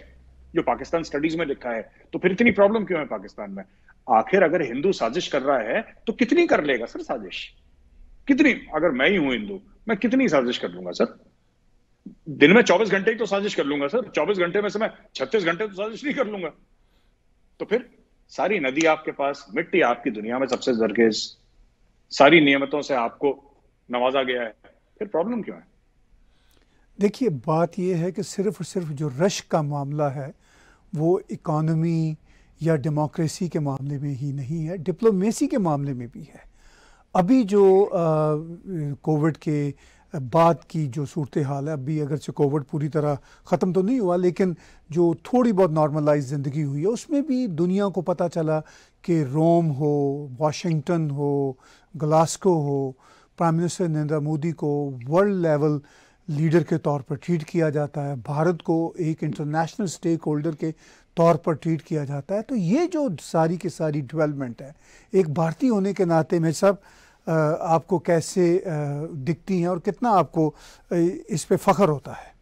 जो पाकिस्तान स्टडीज़ में लिखा है तो फिर इतनी प्रॉब्लम क्यों है पाकिस्तान में? आखिर अगर हिंदू साजिश कर रहा है तो कितनी कर लेगा सर साजिश? कितनी, अगर मैं ही हूँ हिंदू, मैं कितनी साजिश कर लूँगा सर? दिन में 24 घंटे ही तो साजिश कर लूँगा, सर। 24 घंटे में से मैं 36 घंटे तो साजिश नहीं कर लूँगा। तो फिर सारी नदी आपके पास, मिट्टी आपकी दुनिया में सबसे जरखेज सारी नियमतों से आपको नवाजा गया है। फिर प्रॉब्लम क्यों है? देखिए, बात यह है कि सिर्फ़ और सिर्फ़ जो रश का मामला है, वो इकॉनमी या डेमोक्रेसी के मामले में ही नहीं है, डिप्लोमेसी के मामले में भी है। अभी जो कोविड के बाद की जो सूरत हाल है अभी अगर से कोविड पूरी तरह ख़त्म तो नहीं हुआ, लेकिन जो थोड़ी बहुत नॉर्मलाइज ज़िंदगी हुई है, उसमें भी दुनिया को पता चला कि रोम हो, वाशिंगटन हो ग्लास्को हो प्राइम मिनिस्टर नरेंद्र मोदी को वर्ल्ड लेवल लीडर के तौर पर ट्रीट किया जाता है, भारत को एक इंटरनेशनल स्टेक होल्डर के तौर पर ट्रीट किया जाता है। तो ये जो सारी की सारी डेवलपमेंट है, एक भारतीय होने के नाते में सब आपको कैसे दिखती हैं और कितना आपको इस पे फख्र होता है?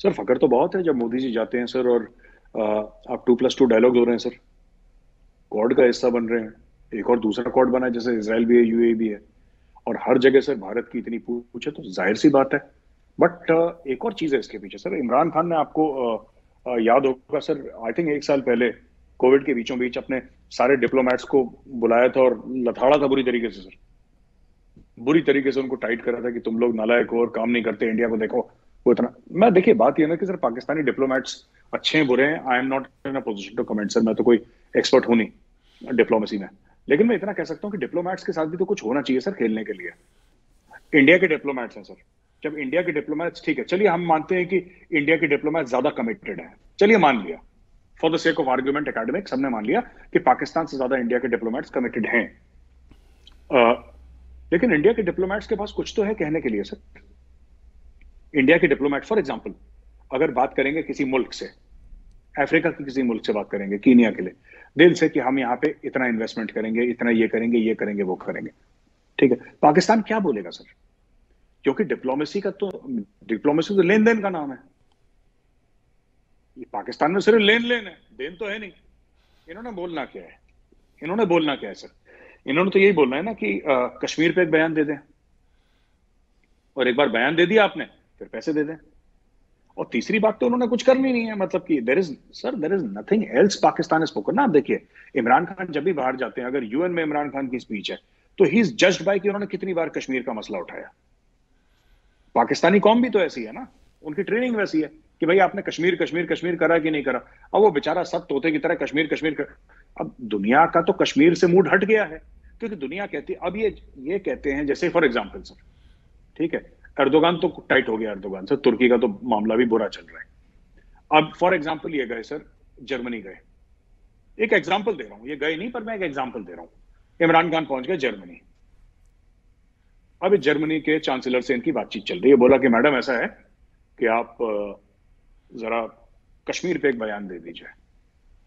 सर, फख्र तो बहुत है जब मोदी जी जाते हैं, सर, और आप टू प्लस टू डायलॉग हो रहे हैं, सर। कॉड का हिस्सा बन रहे हैं। एक और दूसरा कॉड बना है, जैसे इसराइल भी है यूए भी है। और हर जगह सर भारत की इतनी पूछे तो ज़ाहिर सी बात है। बट एक और चीज़ है इसके पीछे, सर। इमरान खान ने आपको याद होगा, सर, आई थिंक एक साल पहले कोविड के बीचों बीच अपने सारे डिप्लोमेट्स को बुलाया था और लथाड़ा था बुरी तरीके से सर बुरी तरीके से उनको टाइट करा था कि तुम लोग नालायक हो और काम नहीं करते इंडिया को देखो, वो इतना। मैं, देखिए, बात ये ना कि सर पाकिस्तानी डिप्लोमेट्स अच्छे हैं, बुरे हैं I am not in a position to comment sir मैं तो कोई एक्सपर्ट हूँ नहीं डिप्लोमेसी में। लेकिन मैं इतना कह सकता हूँ कि डिप्लोमेट्स के साथ भी तो कुछ होना चाहिए सर खेलने के लिए। इंडिया के डिप्लोमेट्स हैं सर जब इंडिया के डिप्लोमेट्स ठीक है, चलिए हम मानते हैं कि इंडिया के डिप्लोमेट ज़्यादा कमिटेड है। चलिए मान लिया। For the sake of argument academic सबने मान लिया कि पाकिस्तान से ज़्यादा इंडिया के डिप्लोमेट्स कमिटेड हैं। लेकिन इंडिया के डिप्लोमेट्स के पास कुछ तो है कहने के लिए सर इंडिया के डिप्लोमेट फॉर एग्ज़ाम्पल अगर बात करेंगे किसी मुल्क से, अफ्रीका के किसी मुल्क से बात करेंगे, कीनिया के लिए, दिल से कि हम यहाँ पे इतना इन्वेस्टमेंट करेंगे, इतना ये करेंगे ये करेंगे, वो करेंगे। ठीक है? पाकिस्तान क्या बोलेगा सर क्योंकि डिप्लोमेसी का तो डिप्लोमेसी तो लेन देन का नाम है। ये पाकिस्तान में सिर्फ़ लेन लेन है देन तो है नहीं। इन्होंने बोलना क्या है? इन्होंने बोलना क्या है सर? इन्होंने तो यही बोलना है ना कि आ, कश्मीर पे एक बयान दे दें। और एक बार बयान दे दिया आपने फिर पैसे दे दें। और तीसरी बात तो उन्होंने कुछ करनी नहीं है मतलब कि there is sir there is nothing else Pakistan spoken ना आप देखिए इमरान खान जब भी बाहर जाते हैं अगर यूएन में इमरान खान की स्पीच है तो ही इज़ जस्ट बाय कि उन्होंने कितनी बार कश्मीर का मसला उठाया। पाकिस्तानी कौम भी तो ऐसी है ना उनकी ट्रेनिंग वैसी है। कि भाई आपने कश्मीर कश्मीर कश्मीर करा कि नहीं करा? अब वो बेचारा सब तोते की तरह कश्मीर कश्मीर कर... अब दुनिया का तो कश्मीर से मूड हट गया है, क्योंकि दुनिया कहती अब ये ये कहते हैं, जैसे फॉर एग्ज़ाम्पल सर ठीक है? अर्दोगान तो टाइट हो गया अर्दोगान सर तुर्की का तो मामला भी बुरा चल रहा है। अब फॉर एग्ज़ाम्पल ये गए सर जर्मनी गए। एक एग्ज़ाम्पल दे रहा हूँ। ये गए नहीं, पर मैं एक एग्ज़ाम्पल दे रहा हूँ। इमरान खान पहुँच गए जर्मनी। अब जर्मनी के चांसलर से इनकी बातचीत चल रही है। बोला कि, मैडम, ऐसा है कि आप जरा कश्मीर पे एक बयान दे दीजिए।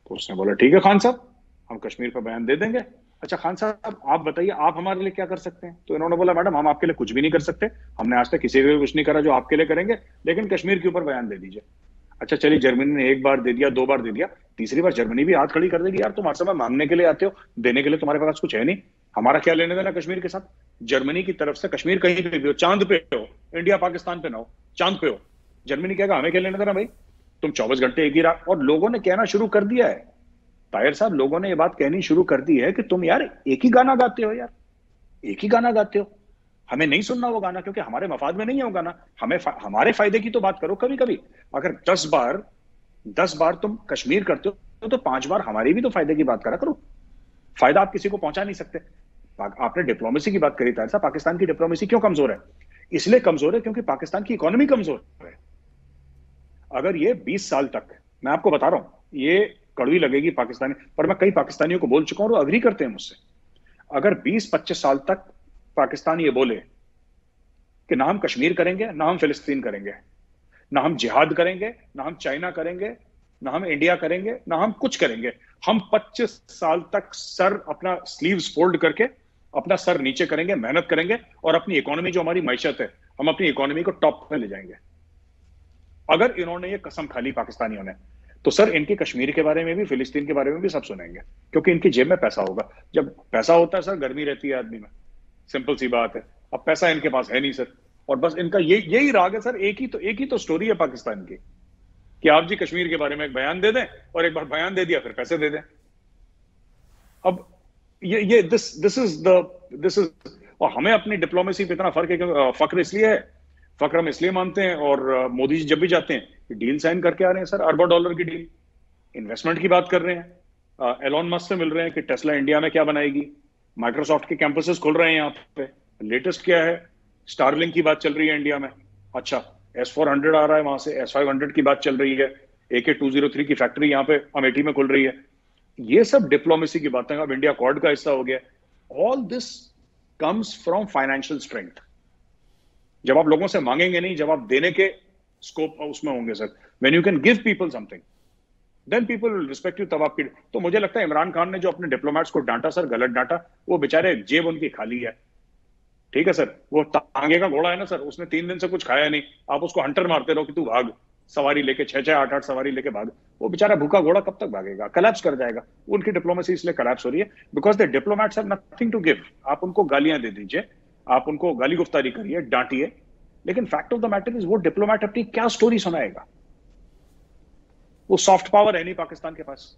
तो उसने बोला, ठीक है खान साहब, हम कश्मीर पर बयान दे देंगे। अच्छा खान साहब, आप बताइए, आप हमारे लिए क्या कर सकते हैं? तो इन्होंने बोला, मैडम, हम आपके लिए कुछ भी नहीं कर सकते। हमने आज तक किसी के लिए कुछ नहीं करा जो आपके लिए करेंगे, लेकिन कश्मीर के ऊपर बयान दे दीजिए। अच्छा चलिए, जर्मनी ने एक बार दे दिया, दो बार दे दिया। तीसरी बार जर्मनी भी हाथ खड़ी कर देगी, यार, तुम हर समय मांगने के लिए आते हो, देने के लिए तुम्हारे पास कुछ है नहीं। हमारा क्या लेने देना कश्मीर के साथ? जर्मनी की तरफ़ से कश्मीर कहीं पे भी हो, चाँद पे हो, इंडिया पाकिस्तान पे ना हो, चाँद पे हो जर्मनी कहेगा हमें क्या लेने देना भाई। तुम चौबीस घंटे एक ही रात और लोगों ने कहना शुरू कर दिया है। तायर साहब लोगों ने यह बात कहनी शुरू कर दी है कि तुम यार एक ही गाना गाते हो यार। एक ही गाना गाते हो। हमें नहीं सुनना वो गाना क्योंकि हमारे मफाद में नहीं है वो गाना। हमें फा, हमारे फ़ायदे की तो बात करो कभी कभी अगर दस बार दस बार तुम कश्मीर करते हो तो पाँच बार हमारी भी तो फ़ायदे की बात करा करो। फ़ायदा आप किसी को पहुँचा नहीं सकते। आपने डिप्लोमेसी की बात करी था पाकिस्तान की डिप्लोमेसी क्यों कमज़ोर है? इसलिए कमज़ोर है क्योंकि पाकिस्तान की इकोनॉमी कमज़ोर है। अगर ये 20 साल तक, मैं आपको बता रहा हूँ, ये कड़वी लगेगी पाकिस्तानी, पर मैं कई पाकिस्तानियों को बोल चुका हूँ और अग्री करते हैं मुझसे। अगर 20-25 साल तक पाकिस्तान ये बोले कि ना हम कश्मीर करेंगे, ना हम फिलिस्तीन करेंगे, ना हम जिहाद करेंगे, ना हम चाइना करेंगे, ना हम इंडिया करेंगे, ना हम कुछ करेंगे, हम 25 साल तक सर अपना स्लीव्स फोल्ड करके, अपना सर नीचे करेंगे, मेहनत करेंगे और अपनी इकोनॉमी जो हमारी मैशत है, हम अपनी इकोनॉमी को टॉप में ले जाएँगे। अगर इन्होंने ये कसम खा ली पाकिस्तानियों ने तो सर इनके कश्मीर के बारे में भी, फिलिस्तीन के बारे में भी सब सुनेंगे, क्योंकि इनकी जेब में पैसा होगा। जब पैसा होता है सर, गर्मी रहती है आदमी में। सिंपल सी बात है। अब पैसा इनके पास है नहीं सर। और बस इनका ये, यही राग है सर, एक ही तो एक ही तो स्टोरी है पाकिस्तान की, कि आप जी कश्मीर के बारे में एक बयान दे दें और एक बार बयान दे दिया, फिर पैसे दे दें। अब ये ये this this is the this is और हमें अपनी डिप्लोमेसी पे इतना फ़र्क है फक्र इसलिए है फक्र हम इसलिए मानते हैं और मोदी जी जब भी जाते हैं डील साइन करके आ रहे हैं सर, अरबों डॉलर की डील। इन्वेस्टमेंट की बात कर रहे हैं। एलॉन मस्क से मिल रहे हैं कि टेस्ला इंडिया में क्या बनाएगी। माइक्रोसॉफ्ट के कैंपसेस खुल रहे हैं यहाँ पे। लेटेस्ट क्या है? स्टारलिंक की बात चल रही है इंडिया में। अच्छा एस फोर हंड्रेड आ रहा है वहाँ से। एस फाइव हंड्रेड की बात चल रही है। A K two zero three की फैक्ट्री यहाँ पे अमेठी में खुल रही है। ये सब डिप्लोमेसी की बातें अब इंडिया कॉर्ड का हिस्सा हो गया। All this comes from financial strength जब आप लोगों से मांगेंगे नहीं, जब आप देने के स्कोप उसमें होंगे sir when you can give people something then people respect you तब आपकी तो मुझे लगता है इमरान खान ने जो अपने डिप्लोमेट्स को डांटा सर, गलत डांटा, वो बेचारे जेब उनकी खाली है। ठीक है सर, वो तांगे का घोड़ा है ना सर, उसने तीन दिन से कुछ खाया नहीं, आप उसको हंटर मारते रहो कि तू भाग, सवारी लेके छह छह, आठ आठ सवारी लेके भाग, वो बेचारा भूखा घोड़ा कब तक भागेगा कलेप्स कर जाएगा, उनकी डिप्लोमेसी इसलिए कलेप्स हो रही है because the diplomats have nothing to give आप उनको गालियाँ दे दीजिए आप उनको गाली गुफ्तारी करिए, डांटिए, लेकिन fact of the matter is वो डिप्लोमेट अपनी क्या स्टोरी सुनाएगा? वो सॉफ्ट पावर है नहीं पाकिस्तान के पास।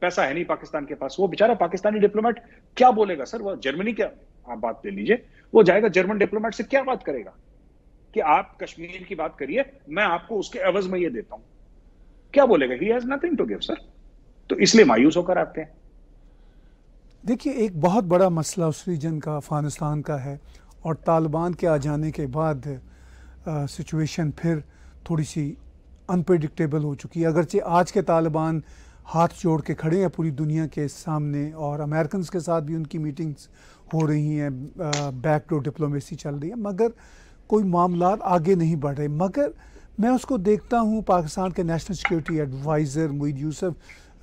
पैसा है नहीं पाकिस्तान के पास। वो बेचारा पाकिस्तानी डिप्लोमेट क्या बोलेगा? सर वो जर्मनी क्या? आप बात ले लीजिए। वो जाएगा जर्मन डिप्लोमेट से क्या बात करेगा? कि आप कश्मीर की बात करिए, मैं आपको उसके एवज में ये देता हूँ। क्या बोलेगा? He has nothing to give sir तो इसलिए मायूस होकर आते हैं। देखिए, एक बहुत बड़ा मसला उस रीजन का, अफ़गानिस्तान का है और तालिबान के आ जाने के बाद सिचुएशन फिर थोड़ी सी अनप्रडिक्टेबल हो चुकी है। अगरचे आज के तालिबान हाथ जोड़ के खड़े हैं पूरी दुनिया के सामने और अमेरिकन के साथ भी उनकी मीटिंग्स हो रही हैं बैक टू डिप्लोमेसी चल रही है। मगर कोई मामला आगे नहीं बढ़ रहे। मगर मैं उसको देखता हूँ, पाकिस्तान के national security adviser Moeed Yusuf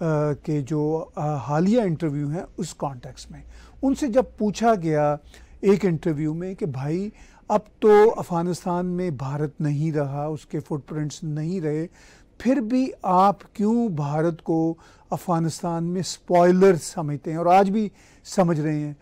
के जो हालिया इंटरव्यू हैं उस कॉन्टेक्स में। उनसे जब पूछा गया एक इंटरव्यू में कि भाई, अब तो अफ़गानिस्तान में भारत नहीं रहा, उसके फुटप्रिंट्स नहीं रहे, फिर भी आप क्यों भारत को अफ़गानिस्तान में स्पॉयलर समझते हैं और आज भी समझ रहे हैं?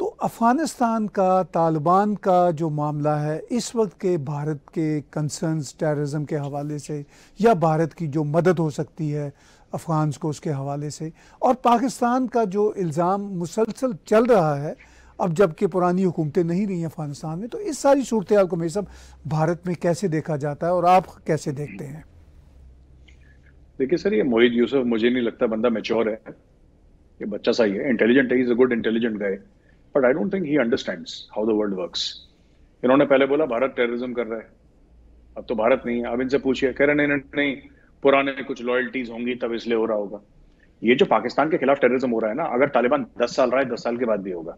तो अफ़गानिस्तान का, तालिबान का जो मामला है, इस वक्त के भारत के कंसर्न्स टेररिज्म के हवाले से, या भारत की जो मदद हो सकती है अफ़गान्स को उसके हवाले से। और पाकिस्तान का जो इल्ज़ाम मुसलसल चल रहा है अब जबकि पुरानी हुकूमतें नहीं रही अफ़गानिस्तान में तो इस सारी सूरत को मेरे सब भारत में कैसे देखा जाता है और आप कैसे देखते हैं? देखिए सर ये मोहित यूसुफ मुझे नहीं लगता बंदा मेच्योर है। ये बच्चा सही है इंटेलिजेंट है is a good intelligent guy but I don't think he understands how the world works इन्होंने पहले बोला भारत टेररिज्म कर रहा है। अब तो भारत नहीं है। अब इनसे पूछिए कह रहे नहीं नहीं, नहीं पुराने कुछ लॉयल्टीज होंगी, तब इसलिए हो रहा होगा। ये जो पाकिस्तान के खिलाफ टेररिज्म हो रहा है ना, अगर तालिबान दस साल रहा है, दस साल के बाद भी होगा।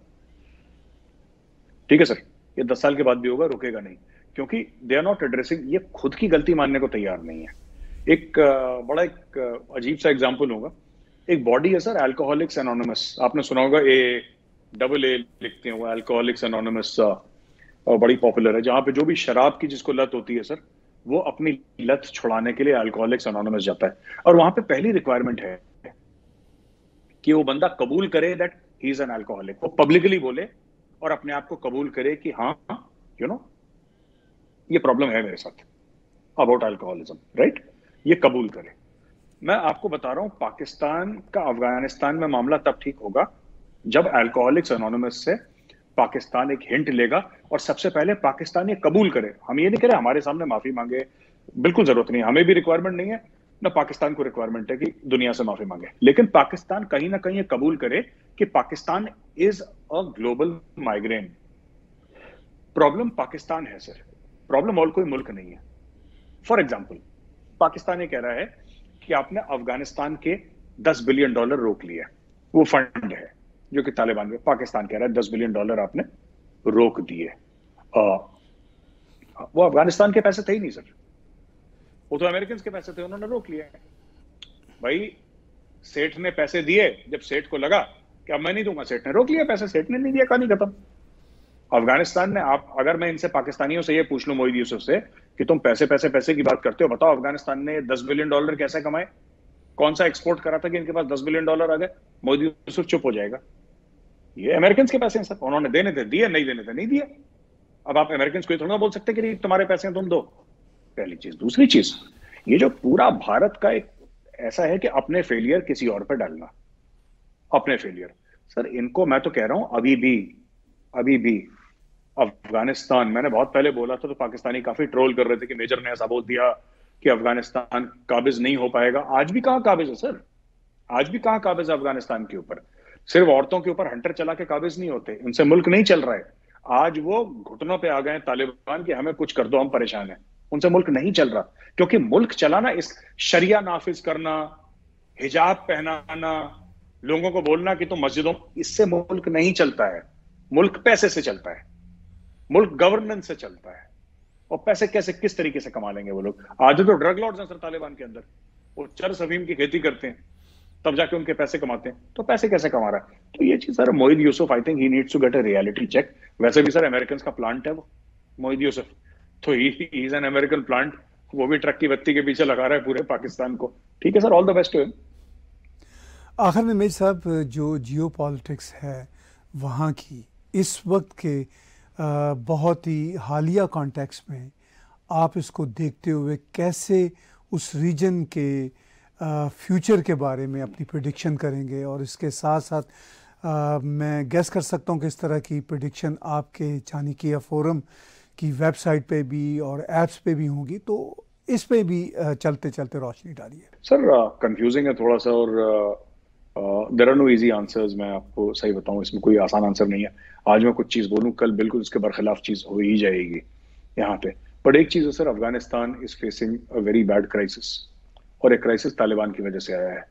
ठीक है, सर? ये दस साल के बाद भी होगा, रुकेगा नहीं। क्योंकि दे आर नॉट एड्रेसिंग ये खुद की गलती मानने को तैयार नहीं है। एक बड़ा एक अजीब सा एग्ज़ाम्पल होगा। एक बॉडी है, सर एल्कोहलिक्स एनोनमस आपने सुना होगा ए डबल ए लिखते हैं वो अल्कोहलिक्स एनोनमस बड़ी पॉपुलर है, जहाँ पे जो भी शराब की जिसको लत होती है, सर वो अपनी लत छुड़ाने के लिए अल्कोहलिक्स एनोनमस जाता है। और वहाँ पे पहली रिक्वायरमेंट है कि वो बंदा कबूल करे that he is an alcoholic वो पब्लिकली बोले और अपने आप को कबूल करे कि हाँ यू नो ये प्रॉब्लम है मेरे साथ अबाउट अल्कोहलिज्म राइट ये कबूल करे। मैं आपको बता रहा हूँ, पाकिस्तान का, अफ़गानिस्तान में मामला तब ठीक होगा जब अल्कोहलिक्स एनोनमस से पाकिस्तान एक हिंट लेगा और सबसे पहले पाकिस्तान ये कबूल करे। हम ये नहीं करें हमारे सामने माफ़ी मांगे, बिल्कुल ज़रूरत नहीं हमें भी रिक्वायरमेंट नहीं है, ना पाकिस्तान को रिक्वायरमेंट है कि दुनिया से माफ़ी मांगे। लेकिन पाकिस्तान कहीं ना कहीं ये कबूल करे कि Pakistan is a global migraine problem Pakistan है सर प्रॉब्लम और कोई मुल्क नहीं है। फॉर एग्ज़ाम्पल पाकिस्तान ये कह रहा है कि आपने अफ़गानिस्तान के 10 बिलियन डॉलर रोक लिया वो फंड है। जो कि तालिबान पाकिस्तान कह रहा है 10 बिलियन डॉलर आपने रोक दिए। वो अफ़गानिस्तान के पैसे थे ही नहीं, सर। वो तो अमेरिकन के पैसे थे, उन्होंने रोक लिया भाई, सेठ ने पैसे दिए, जब सेठ को लगा कि अब मैं नहीं दूँगा, सेठ ने रोक लिया पैसे, सेठ ने नहीं दिया, कहानी खत्म। अफ़गानिस्तान ने, आप, अगर मैं इनसे पाकिस्तानियों से ये पूछ लू, मोहित यूसुफ से, कि तुम पैसे पैसे पैसे की बात करते हो, बताओ अफ़गानिस्तान ने दस बिलियन डॉलर कैसे कमाए? कौन सा एक्सपोर्ट करा था कि इनके पास दस बिलियन डॉलर आ गए? मोदी यूसुफ चुप हो जाएगा। ये अमेरिकन के पैसे हैं सर उन्होंने देने थे दिए, नहीं देने थे नहीं दिए। अब आप अमेरिकन को थोड़ा बोल सकते कि तुम्हारे पैसे हैं, तुम दो। पहली चीज़। दूसरी चीज़, ये जो पूरा भारत का एक ऐसा है कि अपने फेलियर किसी और पर डालना। अपने फेलियर सर, इनको मैं तो कह रहा हूँ, अभी भी अभी भी अफ़गानिस्तान, मैंने बहुत पहले बोला था तो पाकिस्तानी काफ़ी ट्रोल कर रहे थे कि मेजर ने ऐसा बोल दिया कि अफ़गानिस्तान काबिज नहीं हो पाएगा। आज भी कहाँ काबिज है, सर? आज भी कहाँ काबिज है अफ़गानिस्तान के ऊपर? सिर्फ़ औरतों के ऊपर हंटर चला के काबिज नहीं होते, उनसे मुल्क नहीं चल रहा है। आज वो घुटनों पे आ गए तालिबान की, हमें कुछ कर दो, हम परेशान हैं। उनसे मुल्क नहीं चल रहा। क्योंकि मुल्क चलाना, इस शरिया नाफिज करना, हिजाब पहनाना, लोगों को बोलना कि तुम तो मस्जिदों, इससे मुल्क नहीं चलता है। मुल्क पैसे से चलता है। मुल्क गवर्नेंस से चलता है। और पैसे कैसे, किस तरीके से कमा लेंगे वो लोग? आज तो ड्रग लॉर्ड्स हैं सर तालिबान के अंदर। वो चर सफीम की खेती करते हैं। तब जाके उनके पैसे कमाते हैं। तो पैसे कैसे कमा रहा है? तो ये चीज़, sir, Mohit Yusuf I think he needs to get a reality check वैसे भी, सर अमेरिकन का प्लांट है वो, मोहित यूसुफ। तो he is an American plant वो भी ट्रक की बत्ती के पीछे लगा रहा है पूरे पाकिस्तान को। ठीक है, sir all the best to आखिर में मेज साहब, जो जियो पॉलिटिक्स है वहाँ की, इस वक्त के बहुत ही हालिया कॉन्टेक्स में आप इसको देखते हुए कैसे उस रीजन के फ्यूचर के बारे में अपनी प्रडिक्शन करेंगे और इसके साथ साथ आ, मैं गैस कर सकता हूँ कि इस तरह की प्रडिक्शन आपके चाणक्य फोरम की वेबसाइट पे भी और एप्स पे भी होंगी। तो इस पे भी चलते चलते रोशनी डालिए। सर कंफ्यूजिंग है थोड़ा सा और there are no easy answers मैं आपको सही बताऊँ इसमें कोई आसान आंसर नहीं है। आज मैं कुछ चीज़ बोलूँ कल बिल्कुल उसके बरखिलाफ चीज़ हो ही जाएगी यहाँ पे। बट एक चीज़ है sir Afghanistan is facing a very bad crisis और एक क्राइसिस तालिबान की वजह से आया है।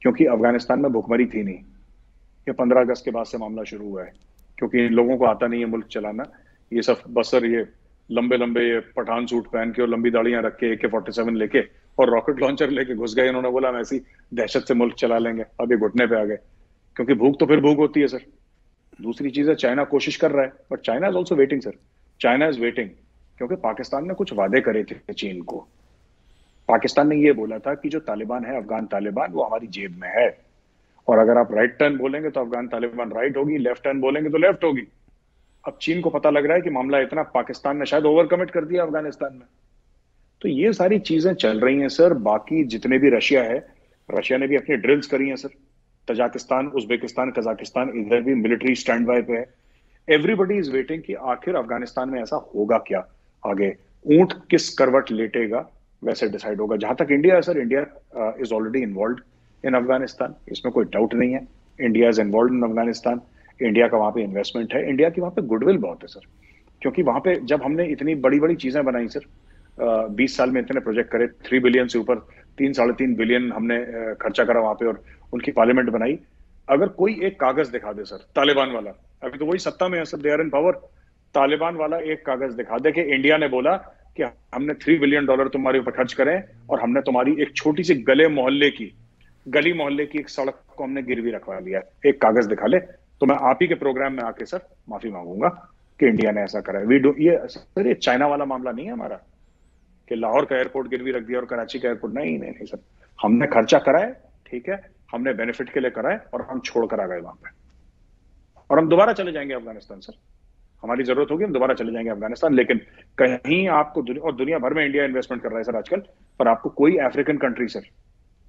क्योंकि अफ़गानिस्तान में भुखमरी थी नहीं। ये पंद्रह अगस्त के बाद से मामला शुरू हुआ है। क्योंकि इन लोगों को आता नहीं है मुल्क चलाना। ये सब बसर, ये लंबे लंबे ये पठान सूट पहन के और लंबी दाड़ियाँ रख के ए के फोर्टी सेवन लेके और रॉकेट लॉन्चर लेके घुस गए। इन्होंने बोला, हम ऐसी दहशत से मुल्क चला लेंगे। अब ये घुटने पे आ गए। क्योंकि भूख तो फिर भूख होती है, सर। दूसरी चीज़ है चाइना कोशिश कर रहा है but China is also waiting sir China is waiting क्योंकि पाकिस्तान ने कुछ वादे करे थे चीन को। पाकिस्तान ने ये बोला था कि जो तालिबान है, अफगान तालिबान, वो हमारी जेब में है। और अगर आप राइट टर्न बोलेंगे तो अफगान तालिबान राइट होगी लेफ़्ट टर्न बोलेंगे तो लेफ़्ट होगी। अब चीन को पता लग रहा है कि मामला इतना, पाकिस्तान ने शायद ओवर कमिट कर दिया अफ़गानिस्तान में। तो ये सारी चीज़ें चल रही हैं सर बाकी जितने भी रशिया है, रशिया ने भी अपनी ड्रिल्स करी हैं सर तजाकिस्तान, उज्बेकिस्तान, कजाकिस्तान, इधर भी मिलिट्री स्टैंड बाय पे है। एवरीबडी इज़ वेटिंग कि आखिर अफ़गानिस्तान में ऐसा होगा क्या? आगे ऊँट किस करवट लेटेगा? वैसे डिसाइड होगा। जहाँ तक इंडिया है sir India is already involved in Afghanistan इसमें कोई डाउट नहीं है। India is involved in Afghanistan India का वहाँ पे इन्वेस्टमेंट है। इंडिया की वहाँ पे गुडविल बहुत है सर क्योंकि वहाँ पे जब हमने इतनी बड़ी बड़ी चीज़ें बनाई सर बीस साल में इतने प्रोजेक्ट करे थ्री बिलियन से ऊपर, तीन, साढ़े तीन बिलियन हमने खर्चा करा वहाँ पे और उनकी पार्लियामेंट बनाई। अगर कोई एक कागज़ दिखा दे सर तालिबान वाला, अभी तो वही सत्ता में है sir they are in power Taliban वाला एक कागज़ दिखा दे कि इंडिया ने बोला कि हमने थ्री बिलियन डॉलर तुम्हारे ऊपर खर्च करें और हमने तुम्हारी एक छोटी सी गले मोहल्ले की, गली मोहल्ले की एक सड़क को हमने गिरवी रखवा लिया एक कागज़ दिखा ले। तो मैं आप ही के प्रोग्राम में आके सर माफ़ी मांगूँगा कि इंडिया ने ऐसा करा वी डू ये सर, ये चाइना वाला मामला नहीं है हमारा कि लाहौर का एयरपोर्ट गिरवी रख दिया और कराची का एयरपोर्ट नहीं नहीं नहीं, सर। हमने खर्चा करा है, ठीक है। हमने बेनिफिट के लिए करा है और हम छोड़ कर आ गए वहाँ पे। और हम दोबारा चले जाएँगे अफ़गानिस्तान, सर। हमारी ज़रूरत होगी, हम दोबारा चले जाएँगे अफ़गानिस्तान। लेकिन कहीं आपको दुनिया, और दुनिया भर में इंडिया इन्वेस्टमेंट कर रहा है सर आजकल, पर आपको कोई अफ्रीकन कंट्री सर,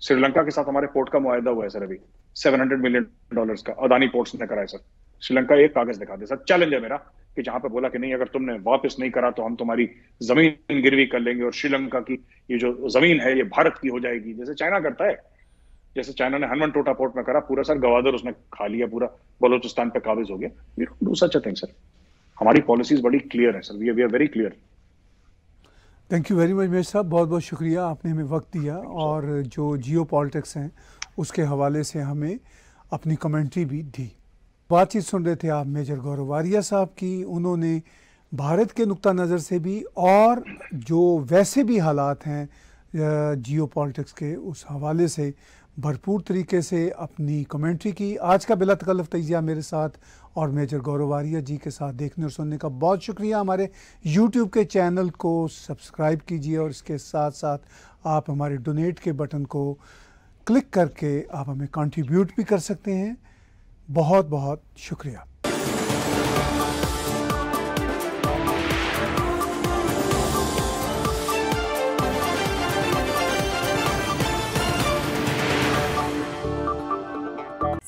श्रीलंका के साथ हमारे पोर्ट का मुआदा हुआ है सर अभी 700 मिलियन डॉलर्स का, अदानी पोर्ट्स ने करा है सर। श्रीलंका एक कागज़ दिखा दे सर। चैलेंज है मेरा, कि जहाँ पर बोला कि नहीं, अगर तुमने वापस नहीं करा तो हम तुम्हारी ज़मीन गिरवी कर लेंगे, और श्रीलंका की ये जो ज़मीन है, ये भारत की हो जाएगी। जैसे चाइना करता है, जैसे चाइना ने हनुमान टोटा पोर्ट में करा, पूरा सर गवादर उसने खा लिया, पूरा बलोचिस्तान पे काबिज हो गया। Do such a thing sir हमारी पॉलिसीज़ बड़ी क्लियर है sir we are very clear thank you very much मेरे साहब. बहुत बहुत शुक्रिया आपने हमें वक्त दिया और जो जियो पॉलिटिक्स हैं उसके हवाले से हमें अपनी कमेंट्री भी दी। बातचीत सुन रहे थे आप मेजर गौरव वारिया साहब की। उन्होंने भारत के नुक्ता नज़र से भी और जो वैसे भी हालात हैं जियो पॉलिटिक्स के उस हवाले से भरपूर तरीके से अपनी कमेंट्री की। आज का बिला तकल्फ तजिया मेरे साथ और मेजर गौरव आर्या जी के साथ देखने और सुनने का बहुत शुक्रिया। हमारे यूट्यूब के चैनल को सब्सक्राइब कीजिए और इसके साथ साथ आप हमारे डोनेट के बटन को क्लिक करके आप हमें कंट्रीब्यूट भी कर सकते हैं। बहुत बहुत शुक्रिया।